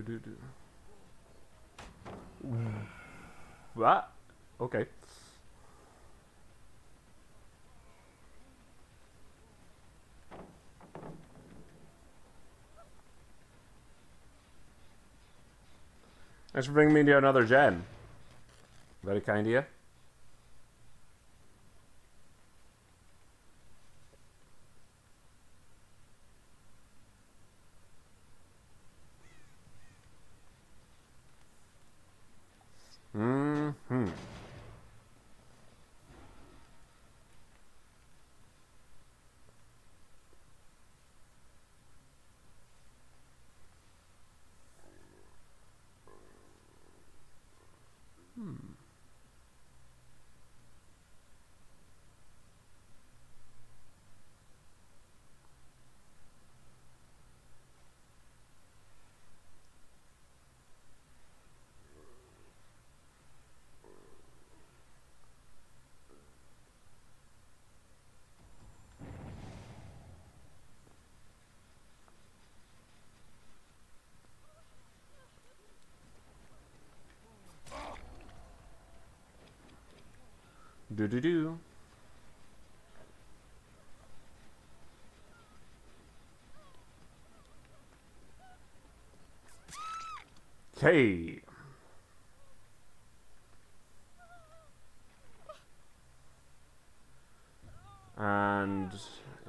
Do do. What? Okay. Thanks for bringing me to another gen. Very kind of you. Hmm. Do do. Okay. And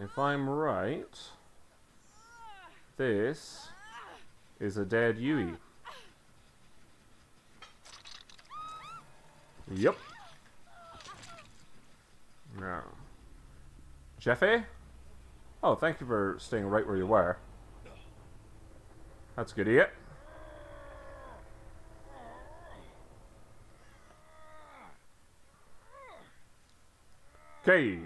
if I'm right, this is a dead Yui. Yep. No. Jeffy? Oh, thank you for staying right where you were. That's good, idiot. Okay.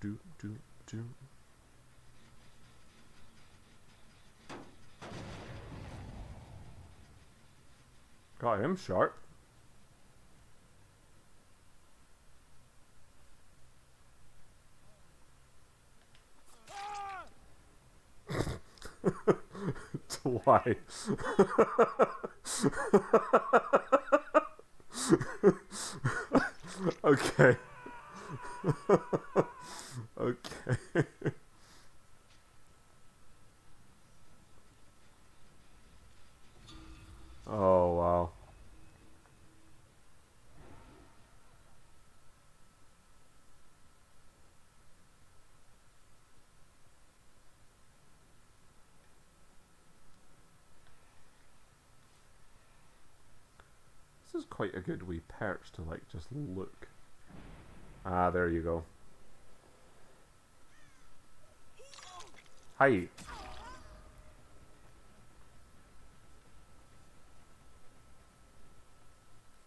Do, do, do. Got him sharp. Twice. okay. okay. oh wow. This is quite a good wee perch to like just look. Ah, there you go. Hi.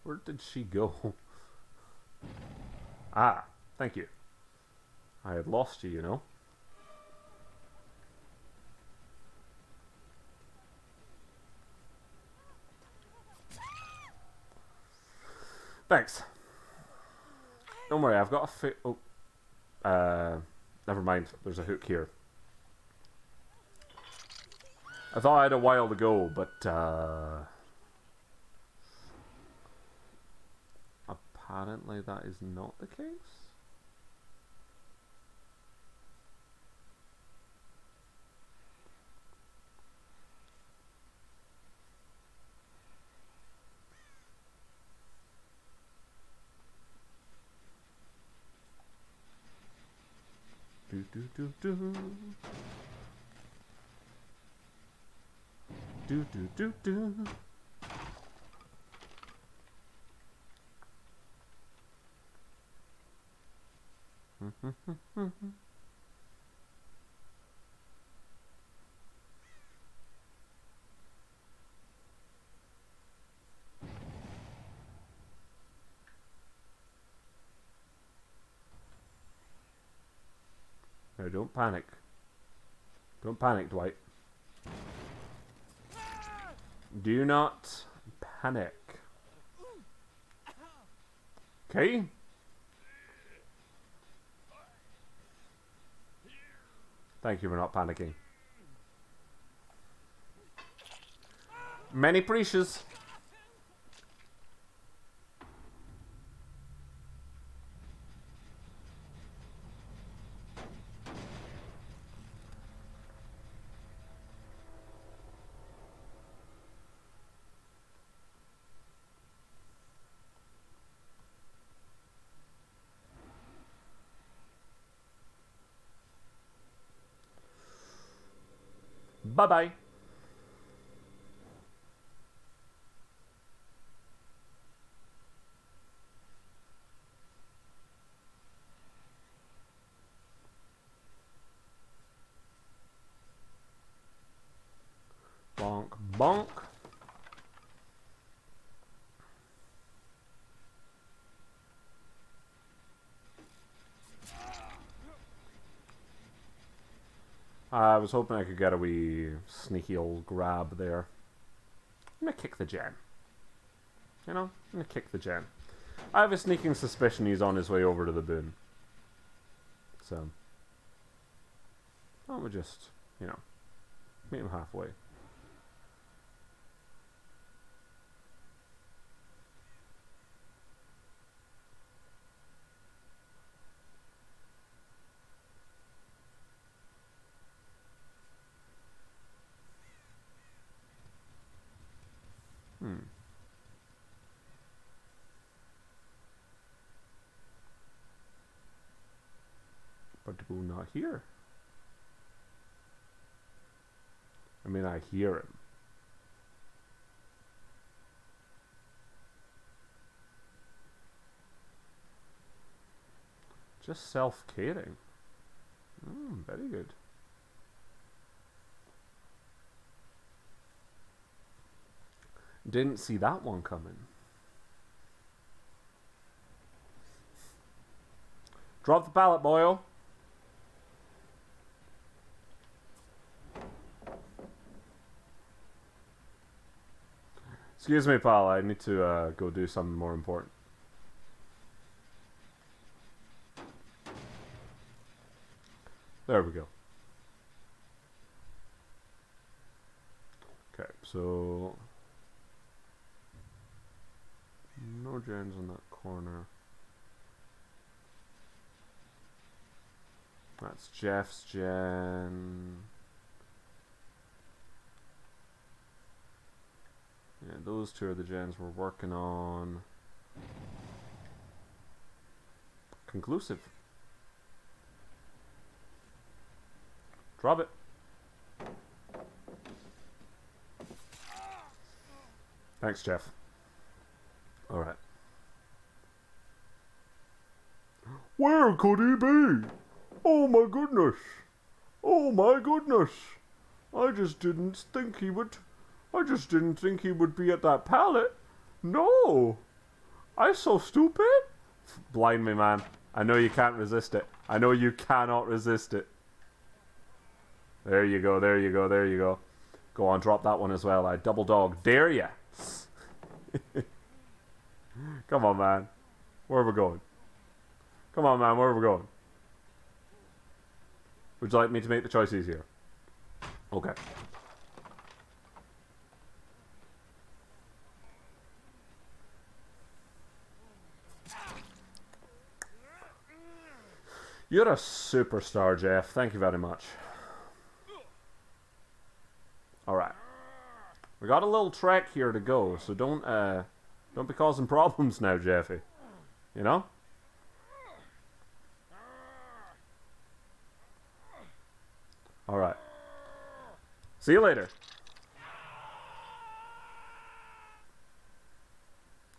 Where did she go? Ah, thank you. I had lost you, you know. Thanks. Don't worry, I've got a fi- oh, uh, never mind. There's a hook here. I thought I had a while to go, but uh, apparently that is not the case. do do do. Do do do do. Mm-hmm. Don't panic. Don't panic, Dwight. Do not panic. Okay? Thank you for not panicking. Many precious. Bye bye. Bonk, bonk. I was hoping I could get a wee sneaky old grab there. I'm gonna kick the gen. You know, I'm gonna kick the gen. I have a sneaking suspicion he's on his way over to the boon. So, I would just, you know, meet him halfway. Hmm. But the Boo not here. I mean, I hear him. Just self-caring. Mm, very good. Didn't see that one coming. Drop the pallet, Boyle. Excuse me, pal. I need to uh, go do something more important. There we go. Okay, so no gens in that corner. That's Jeff's gen. Yeah, those two are the gens we're working on. Conclusive. Drop it. Thanks, Jeff. Alright. Where could he be? Oh my goodness. Oh my goodness. I just didn't think he would. I just didn't think he would be at that pallet. No. I so stupid. Blind me, man. I know you can't resist it. I know you cannot resist it. There you go, there you go, there you go. Go on, drop that one as well. I double dog. Dare ya? Come on, man. Where are we going? Come on, man. Where are we going? Would you like me to make the choice easier? Okay. You're a superstar, Jeff. Thank you very much. Alright. We got a little trek here to go, so don't uh don't be causing problems now, Jeffy. You know? Alright. See you later.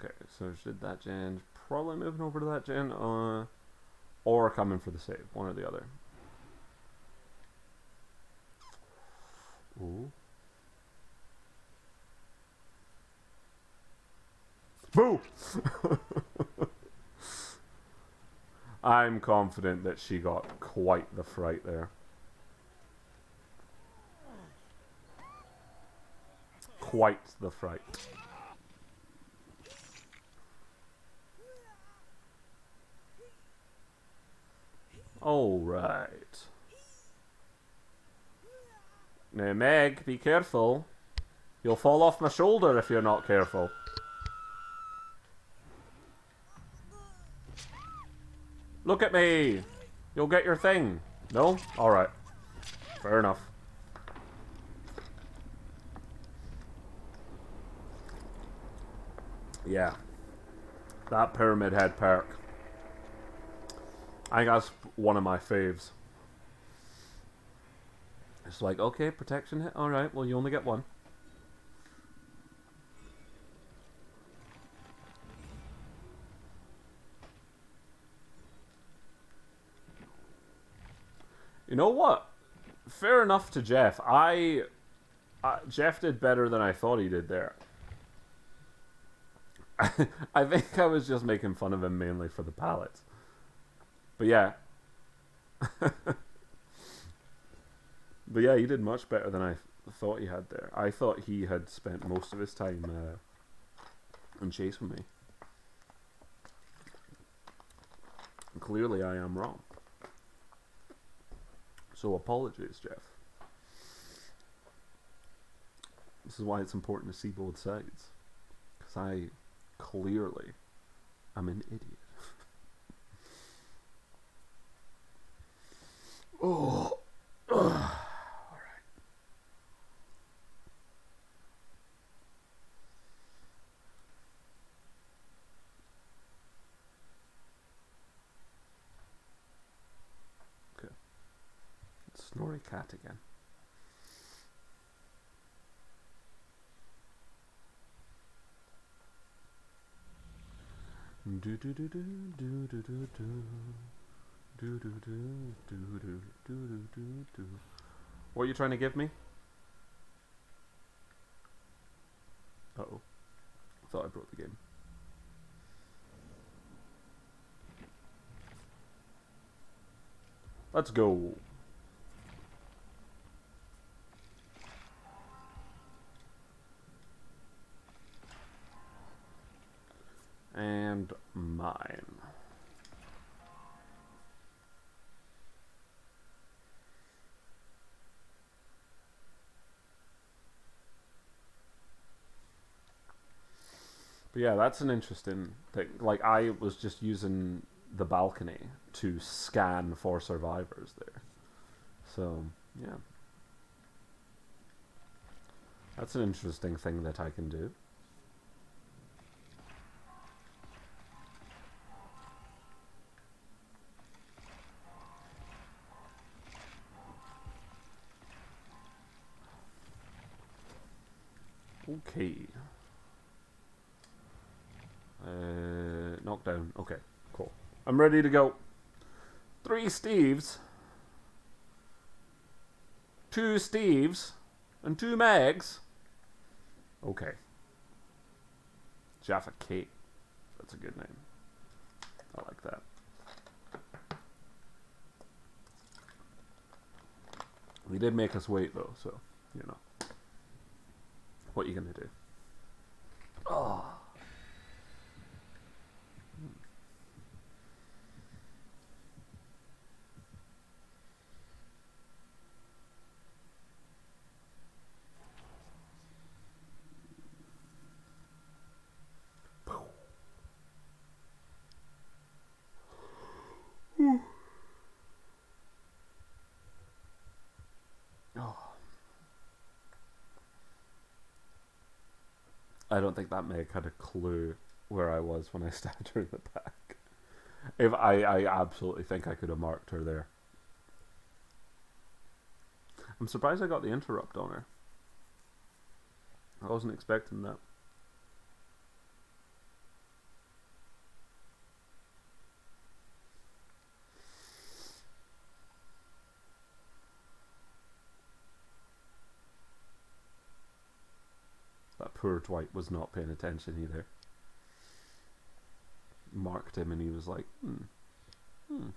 Okay, so did that gen. Probably moving over to that gen. Uh, or coming for the save, one or the other. Ooh. Boo! I'm confident that she got quite the fright there. Quite the fright. All right. Now, Meg, be careful. You'll fall off my shoulder if you're not careful. Look at me! You'll get your thing. No? Alright. Fair enough. Yeah. That Pyramid Head perk. I think that's one of my faves. It's like, okay, protection hit. Alright, well, you only get one. You know what? Fair enough to Jeff. I, uh, Jeff did better than I thought he did there. I think I was just making fun of him mainly for the pallets. But yeah. But yeah, he did much better than I thought he had there. I thought he had spent most of his time uh, on chase with me. Clearly, I am wrong. So apologies, Jeff. This is why it's important to see both sides. Because I clearly am an idiot. Oh. Alright. Okay. Snorri cat again. Do do do do do do do do do, do, do, what are you trying to give me? Uh oh. Thought I brought the game. Let's go. And mine. But yeah, that's an interesting thing. Like I was just using the balcony to scan for survivors there. So, yeah. That's an interesting thing that I can do. Okay. Uh, knockdown. Okay, cool. I'm ready to go. Three Steves. Two Steves. And two Megs. Okay. Jaffa Kate. That's a good name. I like that. He did make us wait though, so, you know. What are you gonna do? Oh. I don't think that Meg had a clue where I was when I stabbed her in the back. If I, I absolutely think I could have marked her there. I'm surprised I got the interrupt on her. I wasn't expecting that. Poor Dwight was not paying attention either. Marked him and he was like, hmm. Hmm.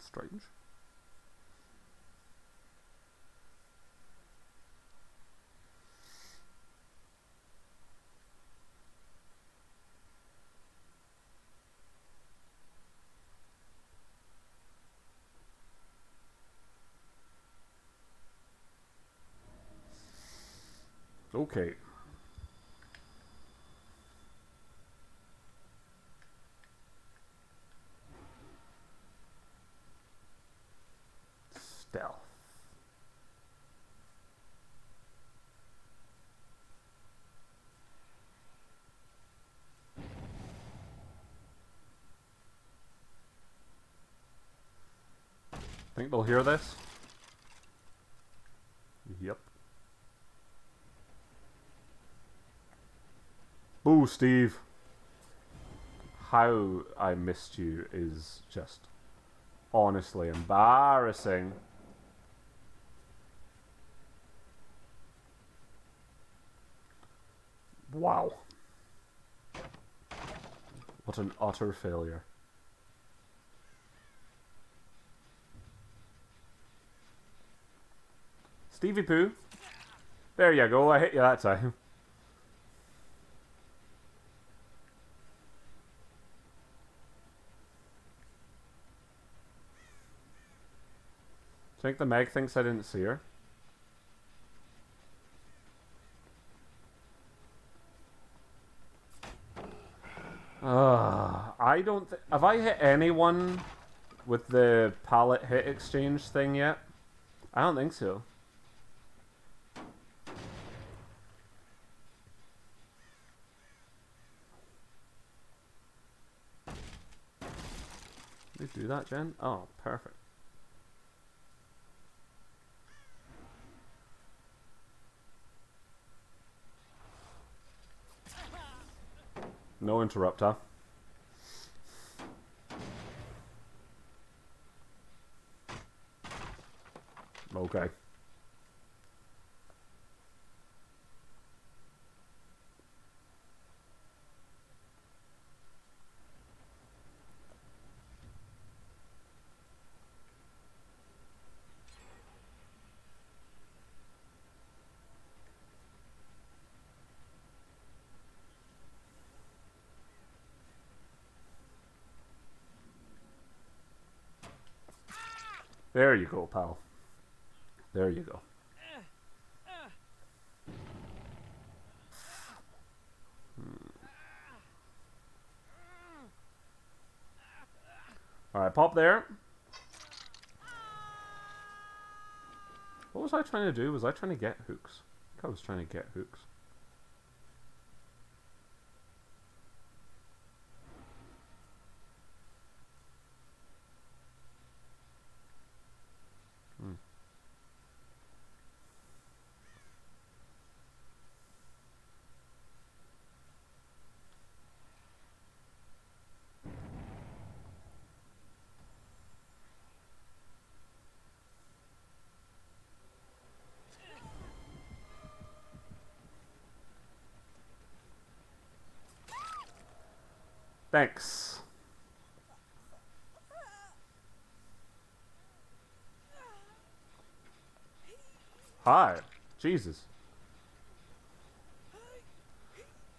Strange. Okay. Stealth. Think they'll hear this? Yep. Boo, Steve. How I missed you is just honestly embarrassing. Wow. What an utter failure. Stevie Pooh. There you go, I hit you that time. Think the Meg thinks I didn't see her? Uh, I don't. Have I hit anyone with the pallet hit exchange thing yet? I don't think so. Do that, gen? Oh, perfect. No interrupter. Okay. There you go, pal. There you go. Hmm. Alright, pop there. What was I trying to do? Was I trying to get hooks? I think I was trying to get hooks. Thanks. Hi. Jesus.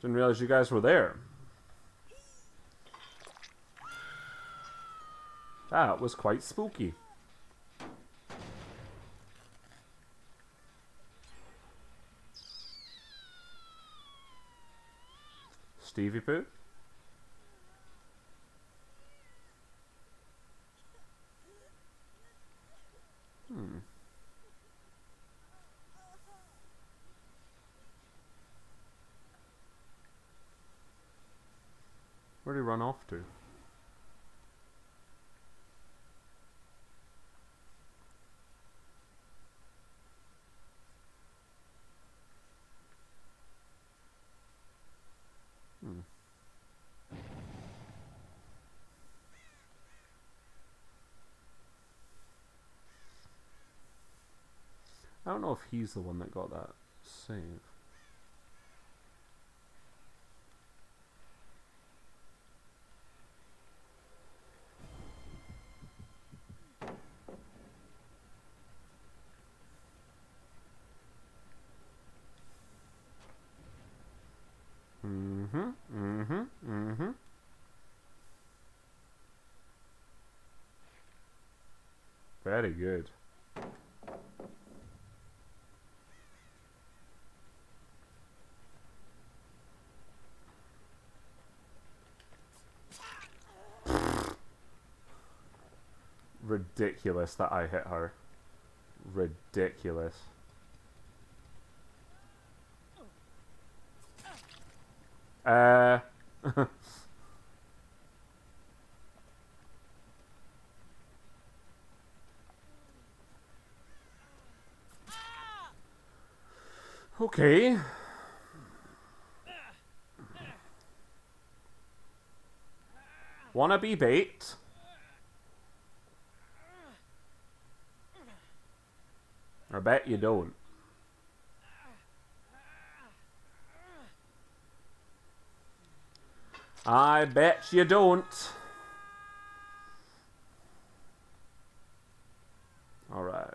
Didn't realize you guys were there. That was quite spooky. Stevie Pooh? Hmm. Where'd he run off Hmm. I don't know if he's the one that got that save. Mm-hmm, mm-hmm, mm-hmm. Very good. Ridiculous that I hit her. Ridiculous. Uh. okay. Wanna be bait? I bet you don't. I bet you don't. Alright.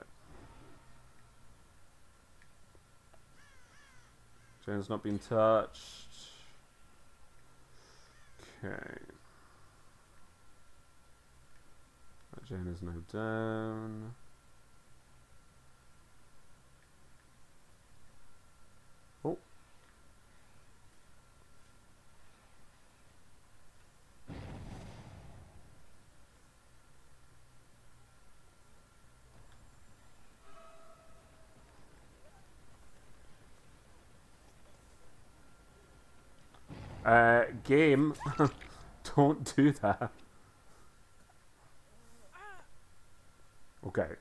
Jane's not been touched. Okay. Jane is now down. Uh, game, don't do that. Okay.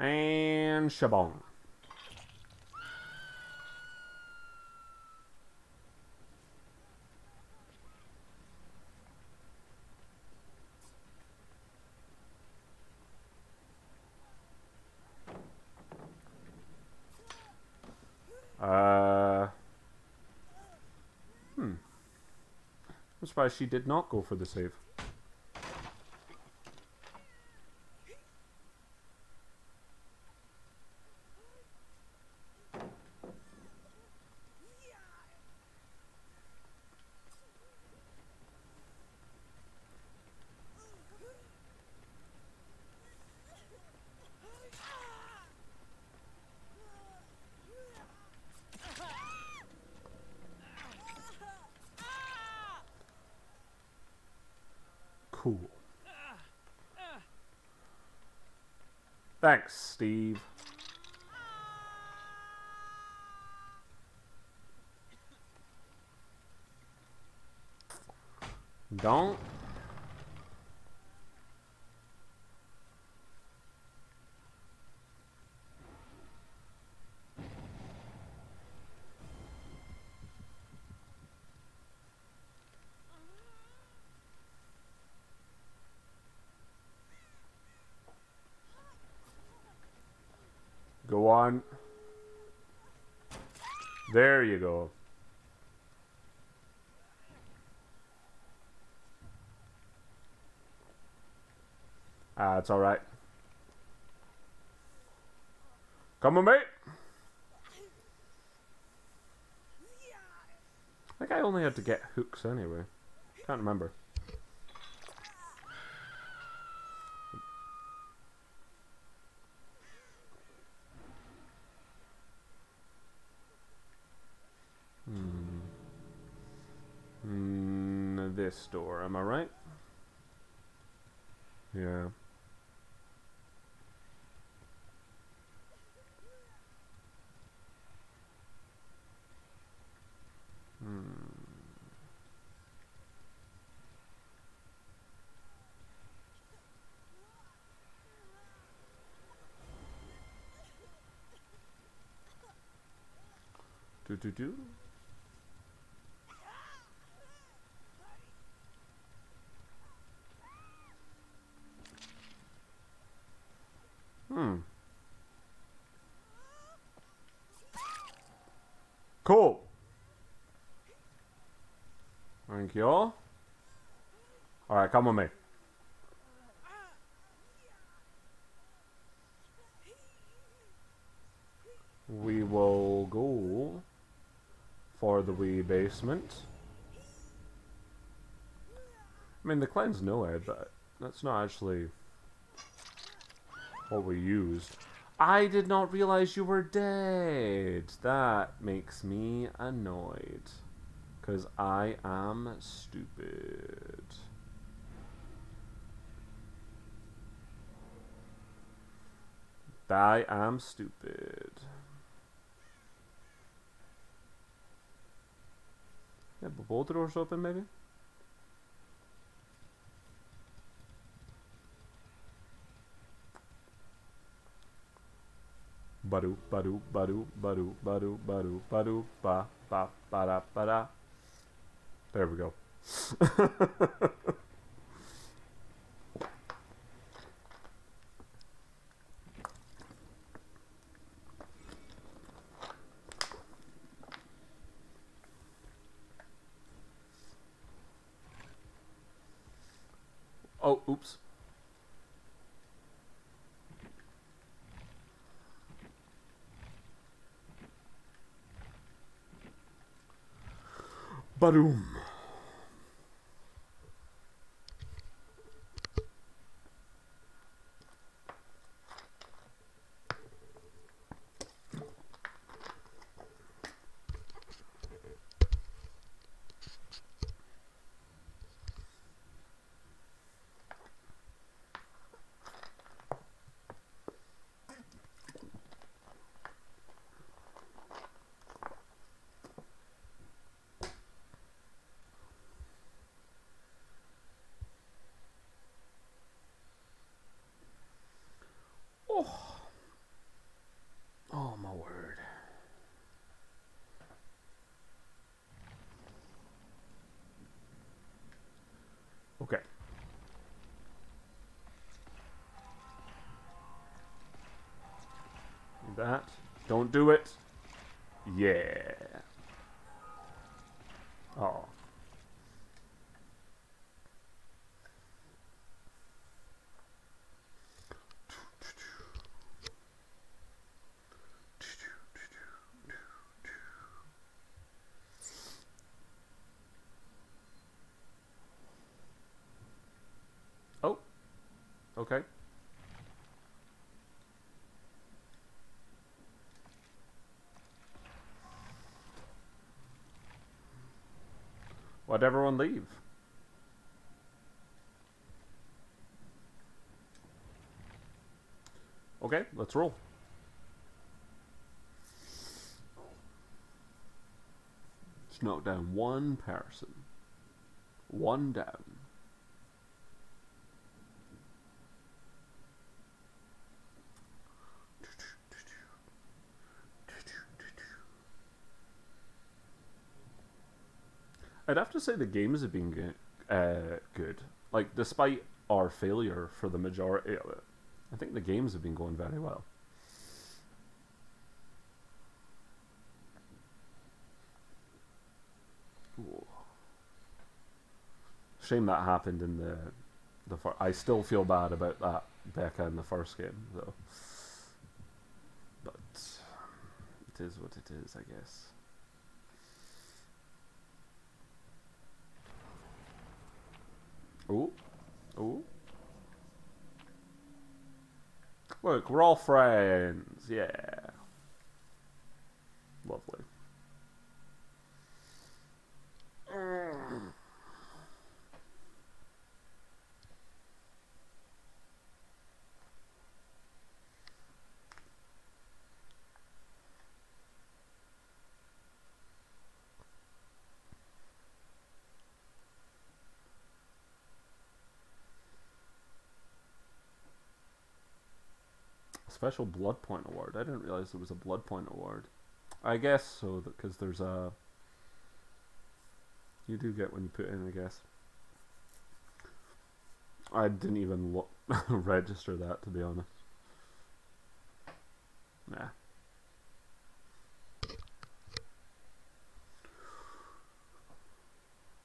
And shabong. Uh, hmm. I'm surprised she did not go for the save. Cool. Thanks, Steve. Don't. Go on. There you go. Ah, it's alright. Come on, mate. I think I only had to get hooks anyway. Can't remember. Hmm. Hmm, this door, am I right? Yeah. do do. Hmm. Cool. Thank you all. Alright, come with me. We will go for the wee basement. I mean, the cleanse no aid, but that's not actually what we used. I did not realize you were dead. That makes me annoyed. Because I am stupid. I am stupid. Yeah, but both er doors open maybe? Badu, badu, badu, badu, badu, badu, badu, ba, ba, ba, da, ba, da. There we go. oh, oops. Badoom. Oh. Oh my word. Okay. That. Don't do it. Yeah. Oh. Oh. Okay. Why'd everyone leave? Okay, let's roll. Let's knock down one person. One down. I'd have to say the games have been good, uh, good. Like, despite our failure for the majority of it, I think the games have been going very well. Shame that happened in the the. Fir- I still feel bad about that Becca in the first game, though. But it is what it is, I guess. Ooh. Ooh. Look, we're all friends. Yeah. Lovely. Ah. Special blood point award. I didn't realize there was a blood point award. I guess so, because there's a. You do get when you put in, I guess. I didn't even look register that to be honest. Nah.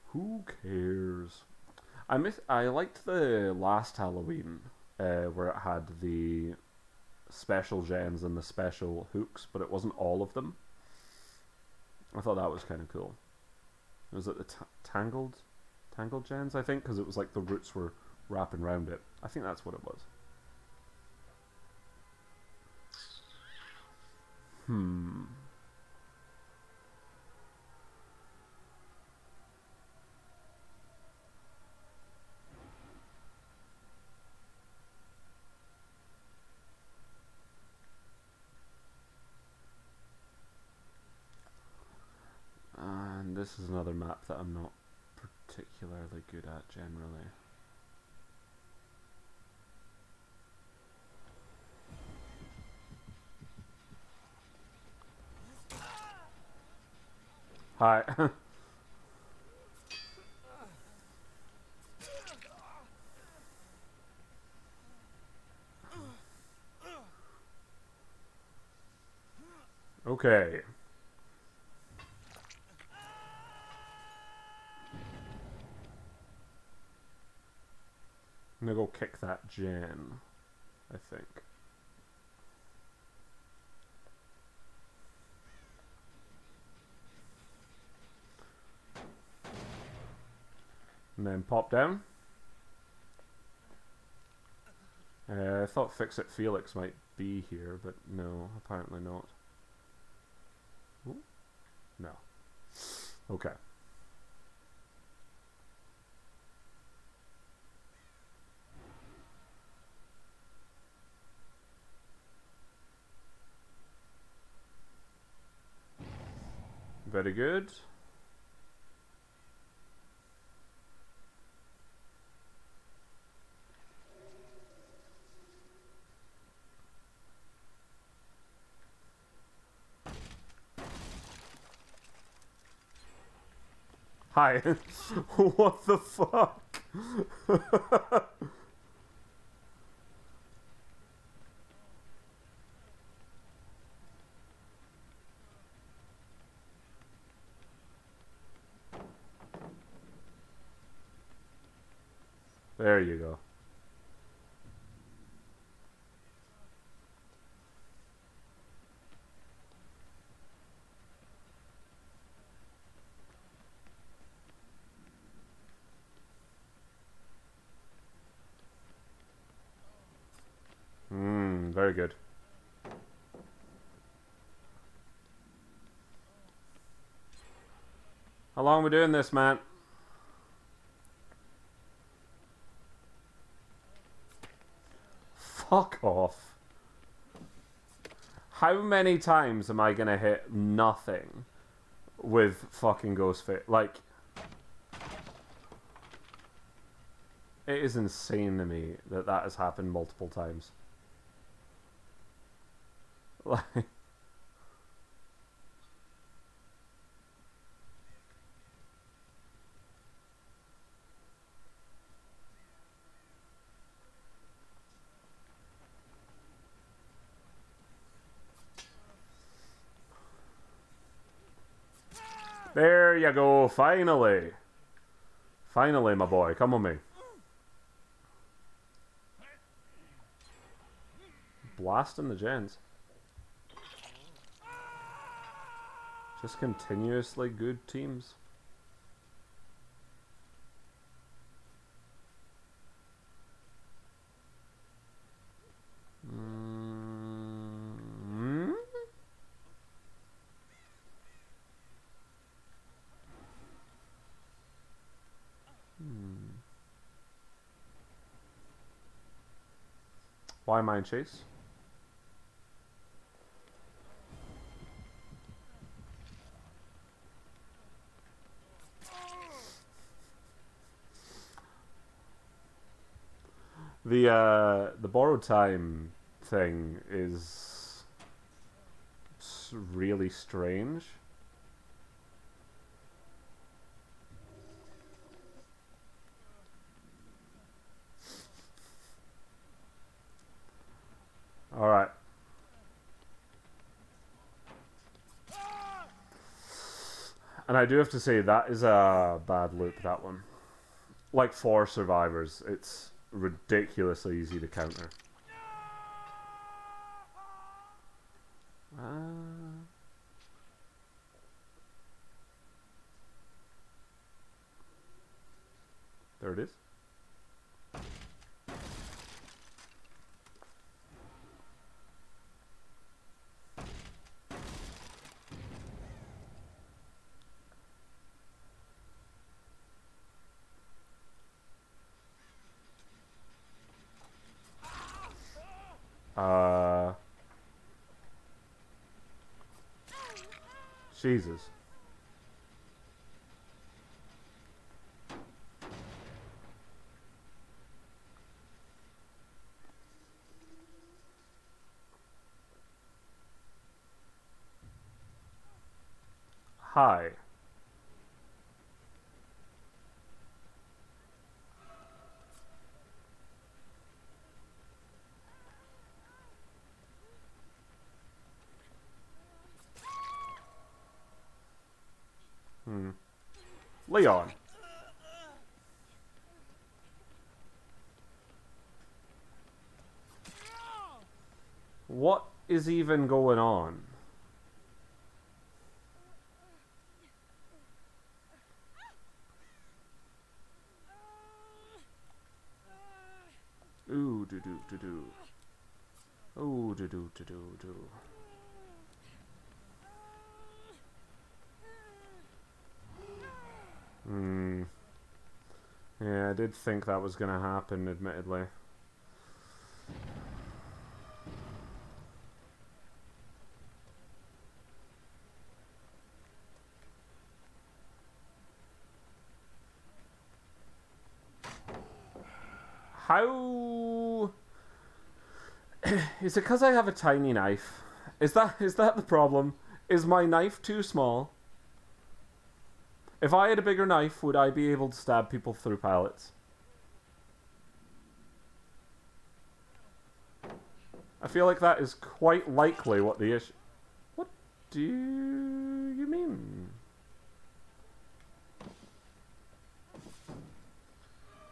Who cares? I miss. I liked the last Halloween uh, where it had the special gens and the special hooks, but it wasn't all of them. I thought that was kind of cool. It was it the tangled, tangled gens? I think because it was like the roots were wrapping around it. I think that's what it was. Hmm. This is another map that I'm not particularly good at generally. Hi. okay. I'm gonna go kick that gen, I think. And then pop down. Uh, I thought Fix It Felix might be here, but no, apparently not. Ooh. No. Okay. Very good. Hi. what the fuck? you go. Mmm, very good. How long we doing this, man? Fuck off. How many times am I gonna hit nothing with fucking Ghostface? Like, it is insane to me that that has happened multiple times. Like, there you go, finally. Finally, my boy, come on me. Blasting the gens. Just continuously good teams. Why mine chase? The uh, the borrowed time thing is really strange. All right. And I do have to say that is a bad loop. That one, like for survivors, it's ridiculously easy to counter. Uh... There it is. Jesus. Hi. Hmm. Leon. What is even going on? Ooh, do do do do. Ooh, do do do do do. Hmm. Yeah, I did think that was gonna happen, admittedly. How is it because I have a tiny knife? Is that is that the problem? Is my knife too small? If I had a bigger knife, would I be able to stab people through pallets? I feel like that is quite likely what the issue. What do you mean?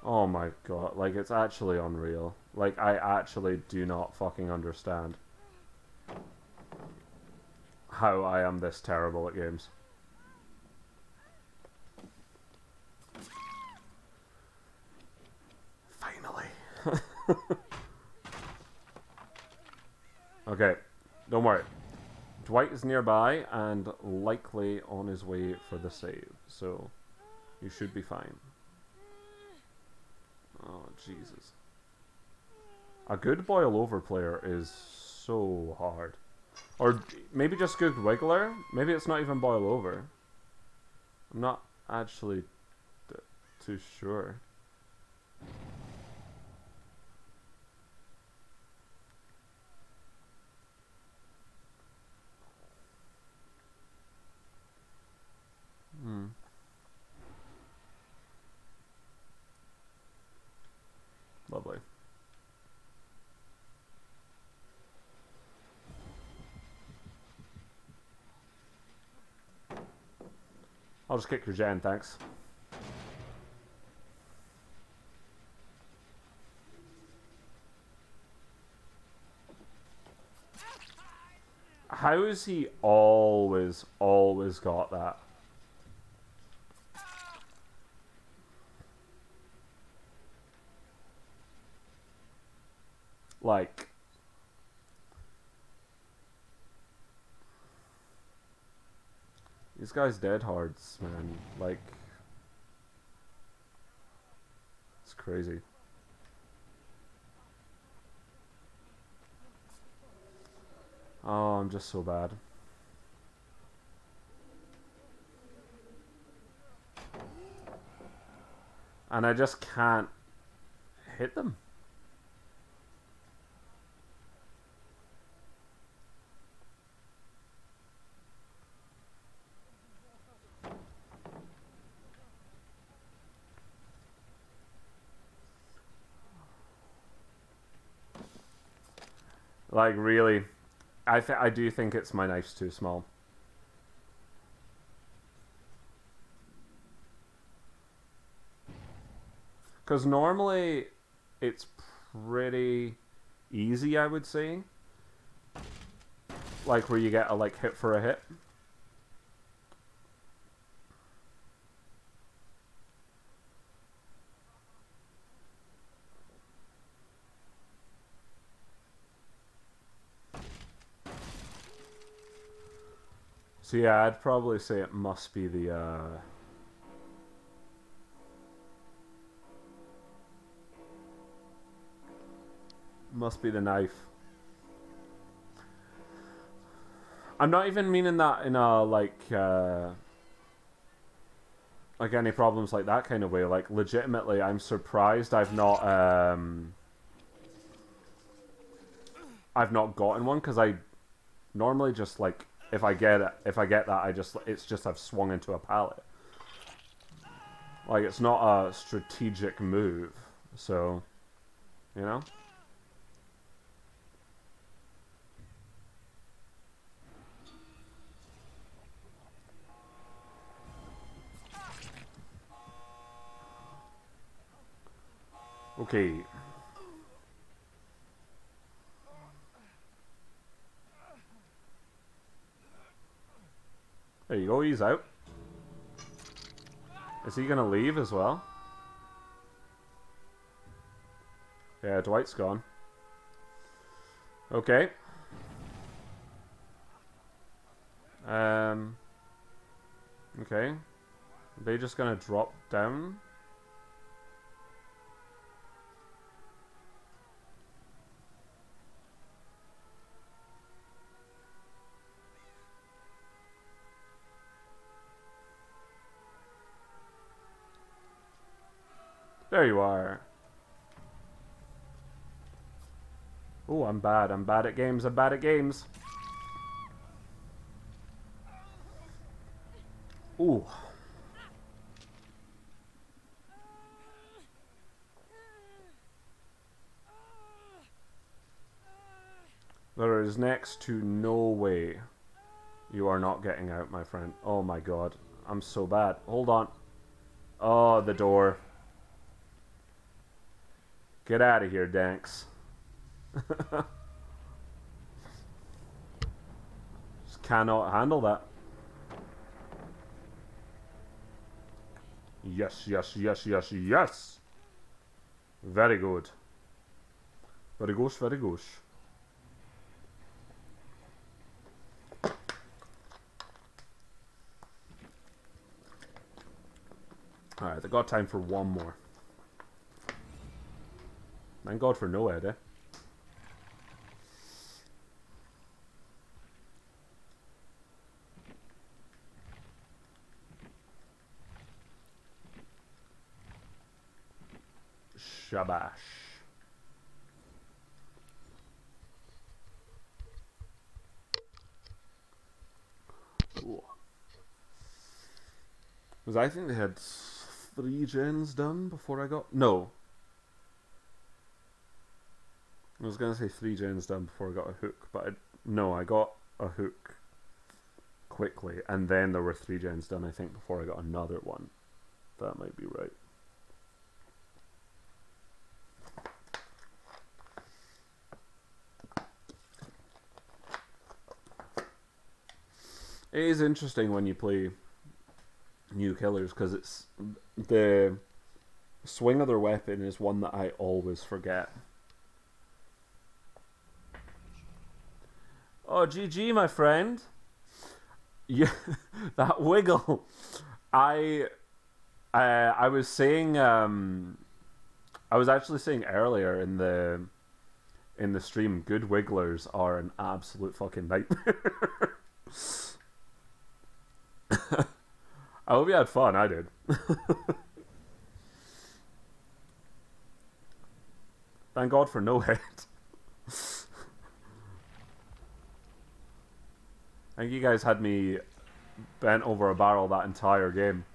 Oh my god, like it's actually unreal. Like I actually do not fucking understand how I am this terrible at games. Finally. okay, don't worry. Dwight is nearby and likely on his way for the save, so you should be fine. Oh, Jesus. A good boil over player is so hard. Or maybe just good wiggler? Maybe it's not even boil over. I'm not actually too sure. Hmm. Lovely. I'll just kick your gen, thanks. How has he always, always got that? Like, these guys dead hards, man. Like, it's crazy. Oh, I'm just so bad. And I just can't hit them. Like really, I th- I do think it's my knife's too small. Because normally it's pretty easy, I would say. Like where you get a like hit for a hit. So yeah, I'd probably say it must be the uh must be the knife. I'm not even meaning that in a like uh like any problems like that kind of way. Like legitimately I'm surprised I've not um I've not gotten one because I normally just like if I get it if I get that I just it's just I've swung into a pallet. Like it's not a strategic move, so you know? Okay. There you go, he's out. Is he gonna leave as well? Yeah, Dwight's gone. Okay. Um. Okay. Are they just gonna drop down? There you are. Oh, I'm bad. I'm bad at games. I'm bad at games. Ooh. There is next to no way you are not getting out, my friend. Oh my god. I'm so bad. Hold on. Oh, the door. Get out of here, Danks. Just cannot handle that. Yes, yes, yes, yes, yes. Very good. Very good, very good. Alright, I got time for one more. Thank God for NOED, eh? Shabash. Ooh. Because I think they had three gens done before I got... No. I was going to say three gens done before I got a hook, but I, no, I got a hook quickly, and then there were three gens done, I think, before I got another one. That might be right. It is interesting when you play new killers because it's the swing of their weapon is one that I always forget. Oh, GG, my friend. Yeah, that wiggle. I, I, I was saying, um, I was actually saying earlier in the, in the stream, good wigglers are an absolute fucking nightmare. I hope you had fun. I did. Thank God for NOED. Think you guys had me bent over a barrel that entire game.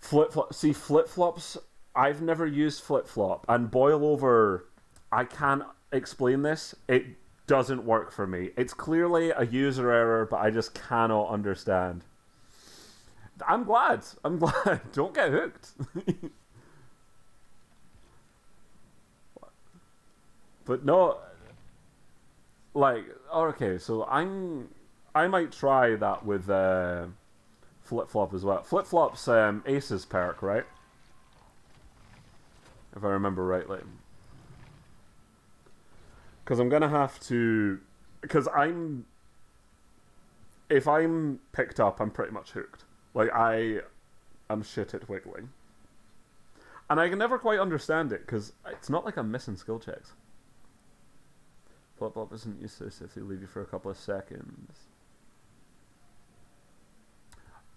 Flip flop. See flip flops. I've never used flip flop and boil over. I can't. explain this. It doesn't work for me. It's clearly a user error, but I just cannot understand. I'm glad. I'm glad. Don't get hooked. but no, like okay. So I'm. I might try that with uh, flip flop as well. Flip flop's um, Ace's perk, right? If I remember rightly. Because I'm gonna have to. Because I'm. If I'm picked up, I'm pretty much hooked. Like I, I'm shit at wiggling. And I can never quite understand it because it's not like I'm missing skill checks. Flip flop isn't useless if they leave you for a couple of seconds.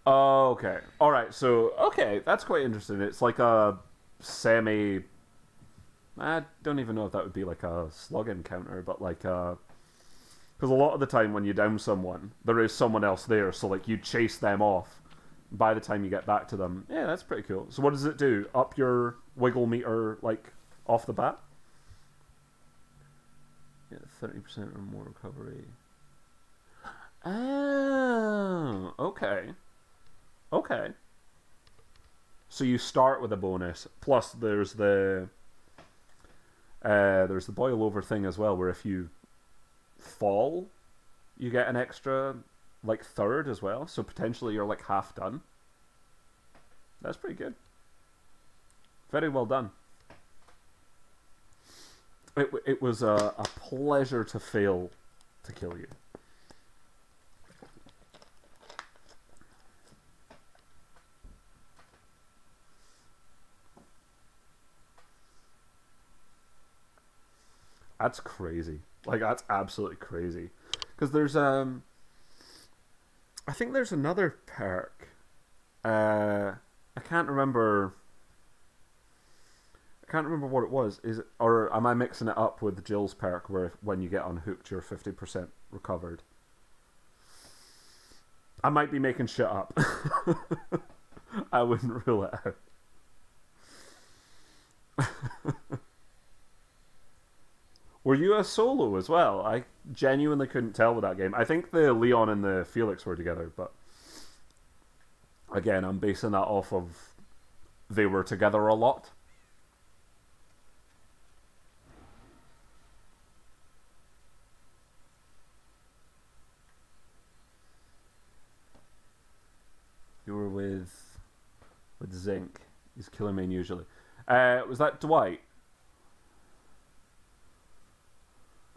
Okay. All right. So, okay, that's quite interesting. It's like a semi. I don't even know if that would be like a slug encounter, but like a. Because a lot of the time when you down someone, there is someone else there, so like you chase them off. By the time you get back to them, yeah, that's pretty cool. So what does it do? Up your wiggle meter like off the bat? Yeah, thirty percent or more recovery. Oh, okay. Okay. So you start with a bonus. Plus, there's the uh, there's the boil over thing as well, where if you fall, you get an extra like third as well. So potentially you're like half done. That's pretty good. Very well done. It it was a, a pleasure to fail to kill you. That's crazy. Like that's absolutely crazy. Because there's um, I think there's another perk. Uh, I can't remember. I can't remember what it was. Is it, or am I mixing it up with Jill's perk, where when you get unhooked, you're fifty percent recovered? I might be making shit up. I wouldn't rule it out. Were you a solo as well? I genuinely couldn't tell with that game. I think the Leon and the Felix were together, but again, I'm basing that off of they were together a lot. You were with with Zinc. He's killer main usually. Uh, was that Dwight?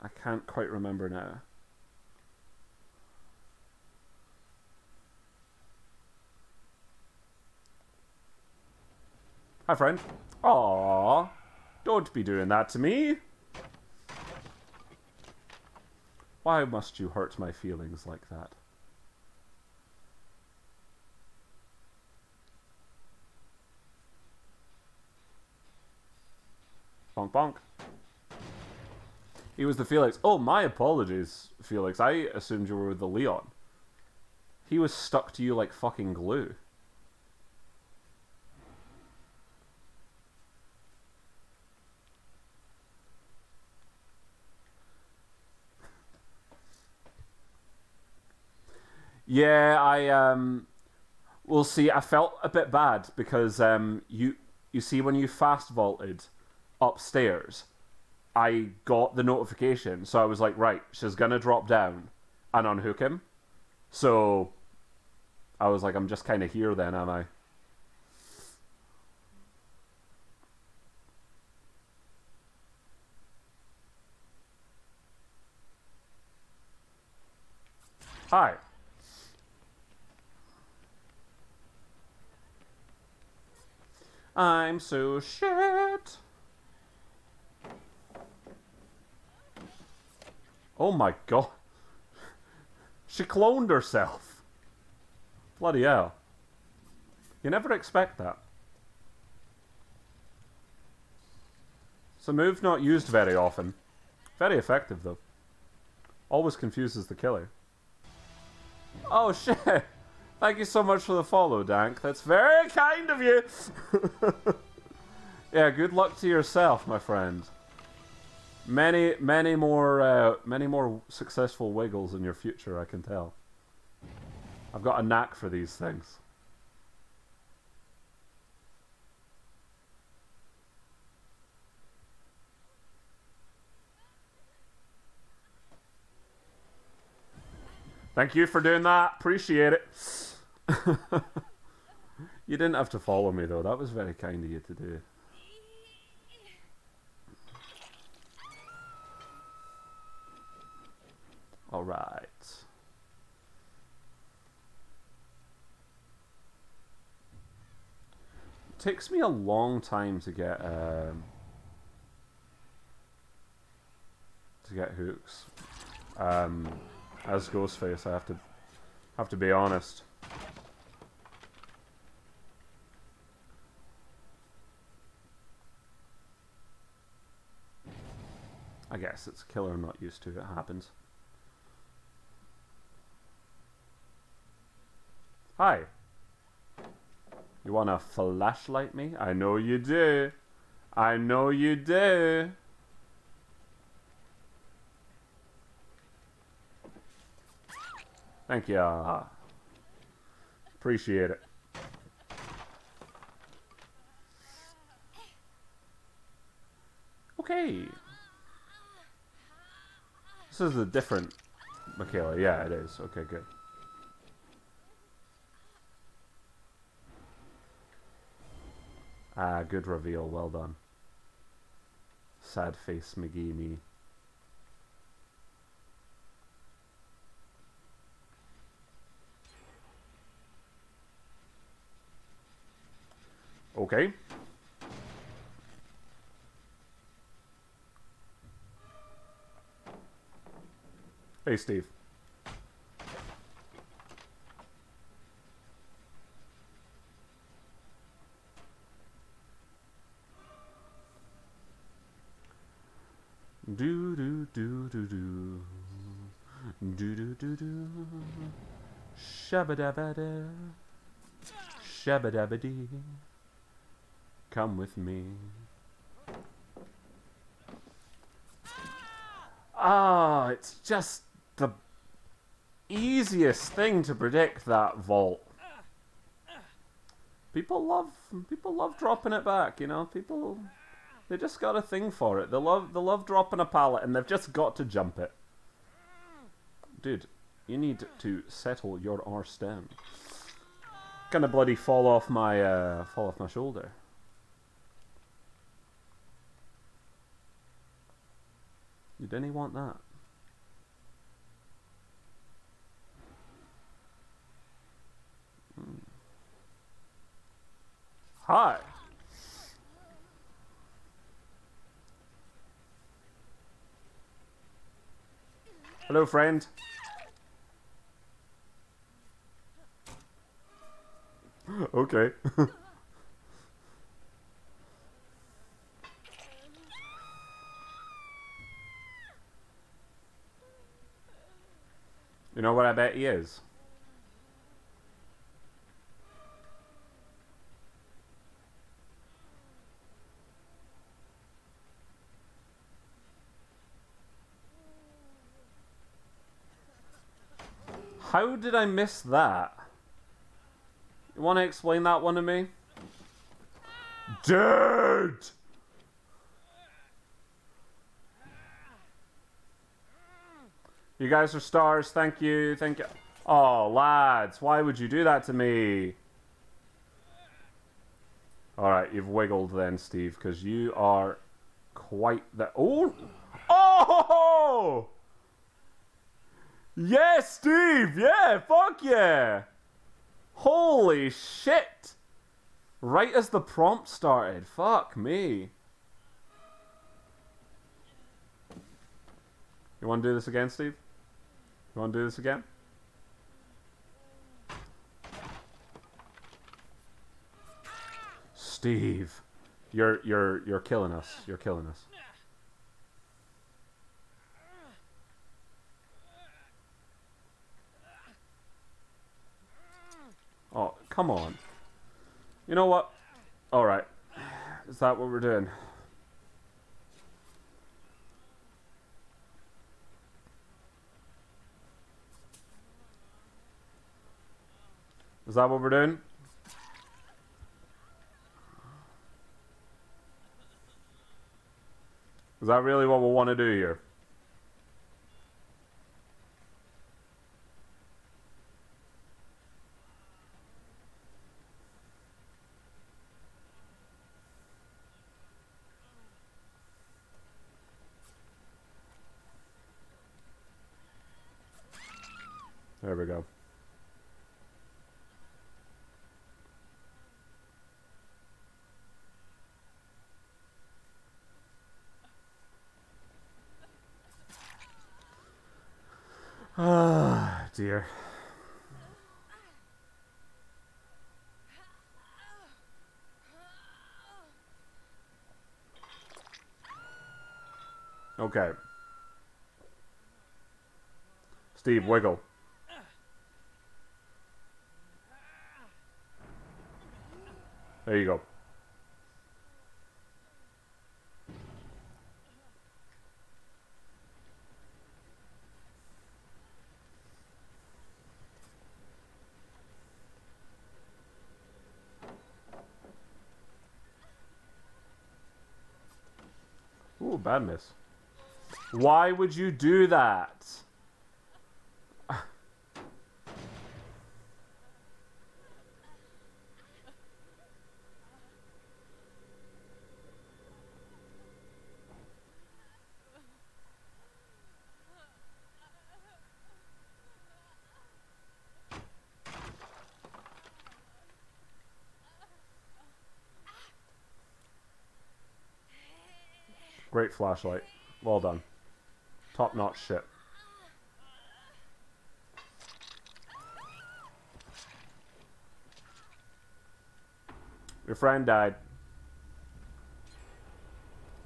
I can't quite remember now. Hi, friend. Aww. Don't be doing that to me. Why must you hurt my feelings like that? Bonk bonk. He was the Felix. Oh, my apologies, Felix. I assumed you were with the Leon. He was stuck to you like fucking glue. Yeah, I um well see I felt a bit bad because um you you see when you fast vaulted upstairs I got the notification, so I was like, right, she's gonna drop down and unhook him. So I was like, I'm just kind of here then, am I? Hi. I'm so shit. Oh my god. She cloned herself. Bloody hell. You never expect that. It's a move not used very often. Very effective, though. Always confuses the killer. Oh, shit! Thank you so much for the follow, Dank. That's very kind of you! yeah, good luck to yourself, my friend. Many, many more, uh, many more successful wiggles in your future. I can tell. I've got a knack for these things. Thank you for doing that. Appreciate it. you didn't have to follow me though. That was very kind of you to do. All right. It takes me a long time to get um, to get hooks. Um, as Ghostface, I have to have to be honest. I guess it's a killer I'm not used to. It happens. Hi. You wanna flashlight me? I know you do. I know you do. Thank you. Ah. Appreciate it. Okay. This is a different Mikaela. Yeah, it is. Okay, good. Ah, good reveal. Well done. Sad face McGee me. Okay. Hey, Steve. Do do do. Do do do do. Shabadabada. Shabadabadi. Come with me. Ah, it's just the easiest thing to predict that vault. People love people love dropping it back, you know. People they just got a thing for it. They love they love dropping a pallet and they've just got to jump it. Dude, you need to settle your R stem. Gonna bloody fall off my uh, fall off my shoulder. You didn't want that. Hmm. Hi. Hello, friend. okay. you know what I bet he is? How did I miss that? You want to explain that one to me? Dude! You guys are stars. Thank you. Thank you. Oh, lads, why would you do that to me? Alright, you've wiggled then, Steve, because you are quite the... Oh! Oh! Yes, Steve! Yeah, fuck yeah! Holy shit! Right as the prompt started. Fuck me. You want to do this again, Steve? You want to do this again? Steve, you're you're you're killing us. You're killing us. Come on. You know what? Alright. Is that what we're doing? Is that what we're doing? Is that really what we want to do here? There we go. Ah, dear. Okay. Steve, wiggle. There you go. Ooh, bad miss. Why would you do that? Great flashlight. Well done. Top notch shit. Your friend died.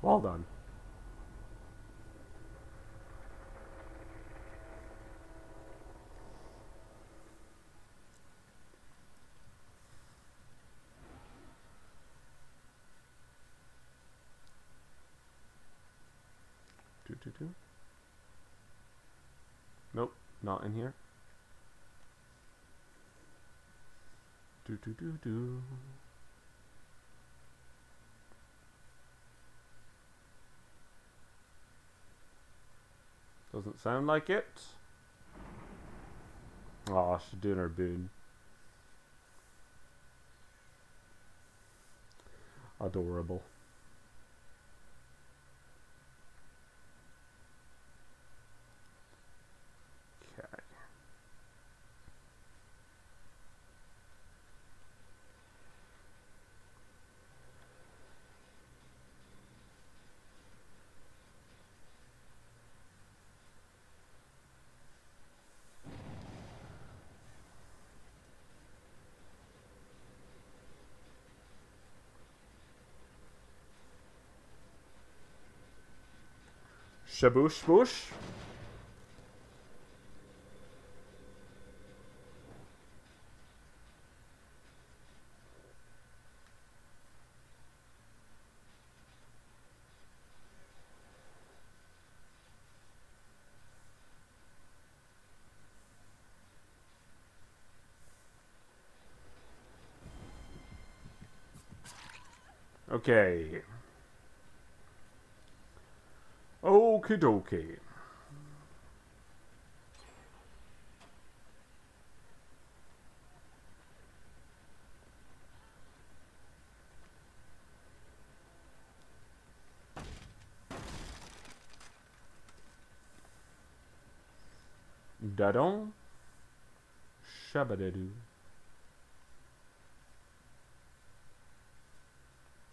Well done. Do, do, do. Nope, not in here. Do, do, do, do. Doesn't sound like it. Oh, she's doing her boon. Adorable. Shaboosh boosh. Okay. Okie dokie. Dadon. Shabadadoo.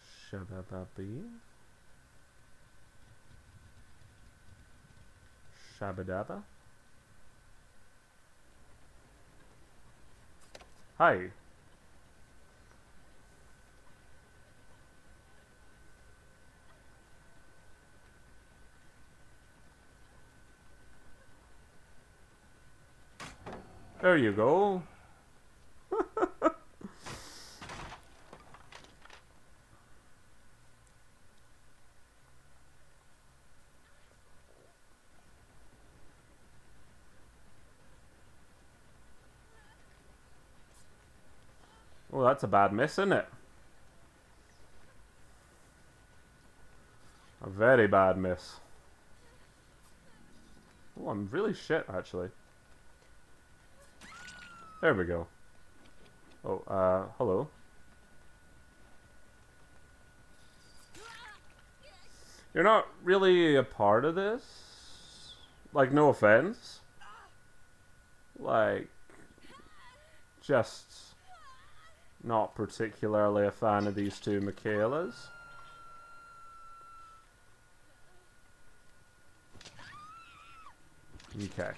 Shabababi. Shabadaba. Hi. There you go. that's a bad miss, isn't it? A very bad miss. Oh, I'm really shit, actually. There we go. Oh, uh, hello. You're not really a part of this? Like, no offense? Like, just not particularly a fan of these two Mikaelas. Okay.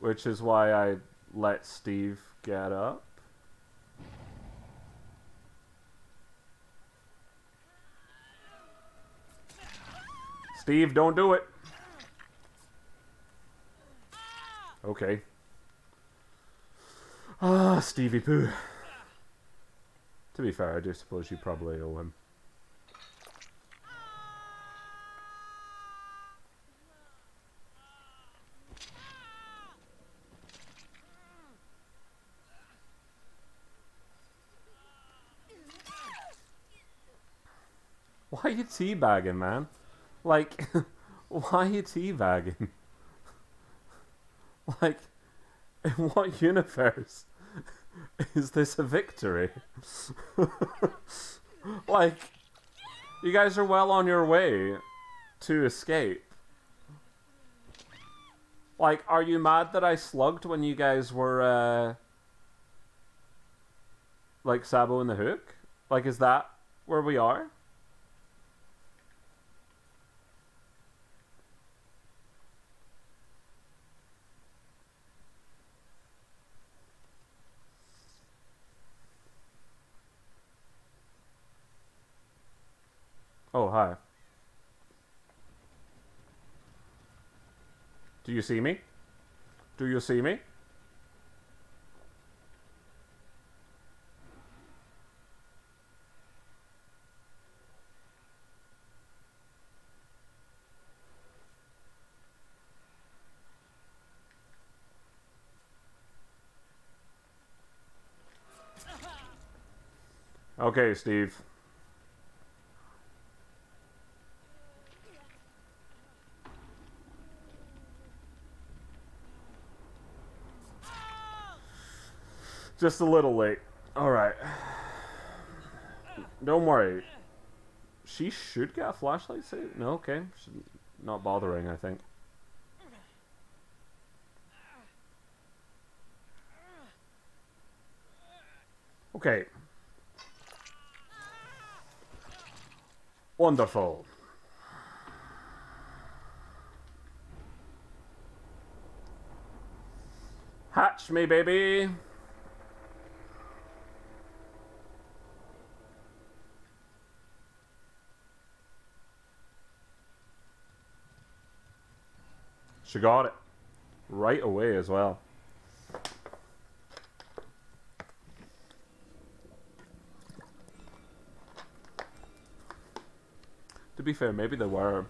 Which is why I let Steve get up. Steve, don't do it. Okay. Ah, Stevie Pooh. To be fair, I do suppose you probably owe him. Why are you teabagging, man? Like, why are you teabagging? like, in what universe is this a victory? like, you guys are well on your way to escape. Like, are you mad that I slugged when you guys were, uh, like, Sabo and the Hook? Like, is that where we are? Oh, hi. Do you see me? Do you see me? Okay, Steve. Just a little late. Alright. Don't worry. She should get a flashlight suit? No, okay. Should not bothering, I think. Okay. Wonderful. Hatch me, baby. She got it. Right away as well. To be fair, maybe they were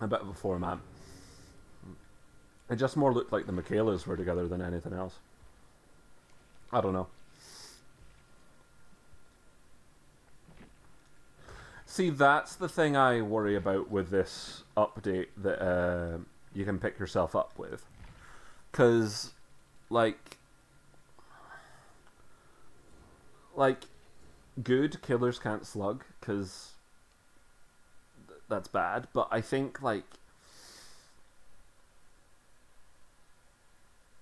a bit of a format. It just more looked like the Mikaelas were together than anything else. I don't know. See, that's the thing I worry about with this update that uh, you can pick yourself up with. Because, like, like, good killers can't slug, because th- that's bad. But I think, like,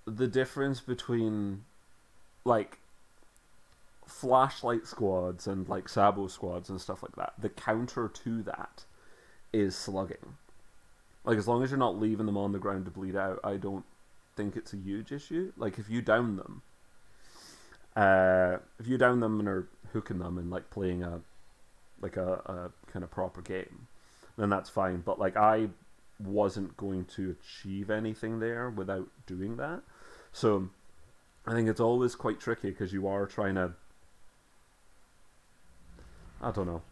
the difference between, like, flashlight squads and, like, Sabo squads and stuff like that, the counter to that is slugging. Like as long as you're not leaving them on the ground to bleed out, I don't think it's a huge issue. Like if you down them, uh, if you down them and are hooking them and like playing a like a, a kind of proper game, then that's fine. But like I wasn't going to achieve anything there without doing that. So I think it's always quite tricky because you are trying to. I don't know.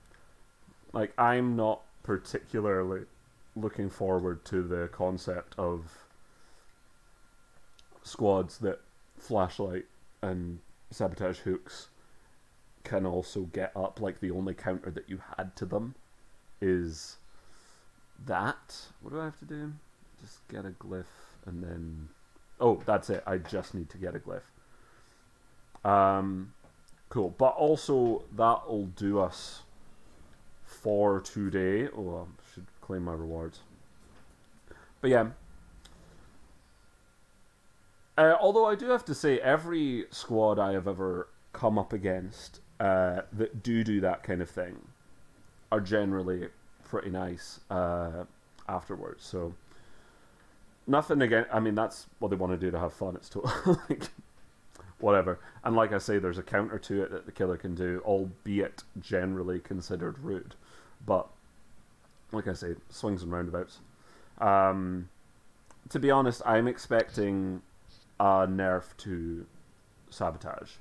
Like I'm not particularly looking forward to the concept of squads that flashlight and sabotage hooks can also get up. Like the only counter that you had to them is that. What do I have to do? Just get a glyph and then. Oh, that's it. I just need to get a glyph. Um, cool. But also that'll do us for today. Oh, I should claim my rewards. But yeah. Uh, although I do have to say, every squad I have ever come up against uh, that do do that kind of thing are generally pretty nice uh, afterwards. So nothing again. I mean, that's what they want to do to have fun. It's totally like, whatever. And like I say, there's a counter to it that the killer can do, albeit generally considered rude. But like I say, swings and roundabouts. Um, to be honest, I'm expecting a nerf to sabotage,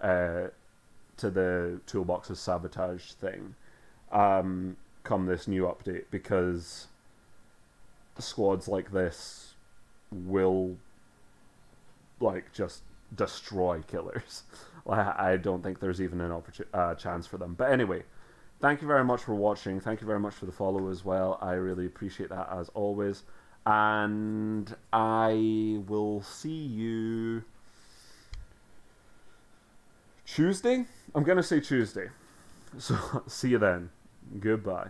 uh, to the toolbox's sabotage thing, um, come this new update because squads like this will like just destroy killers. I don't think there's even an opportunity uh, chance for them. But anyway, thank you very much for watching. Thank you very much for the follow as well. I really appreciate that as always. And I will see you Tuesday. I'm going to say Tuesday. So see you then. Goodbye.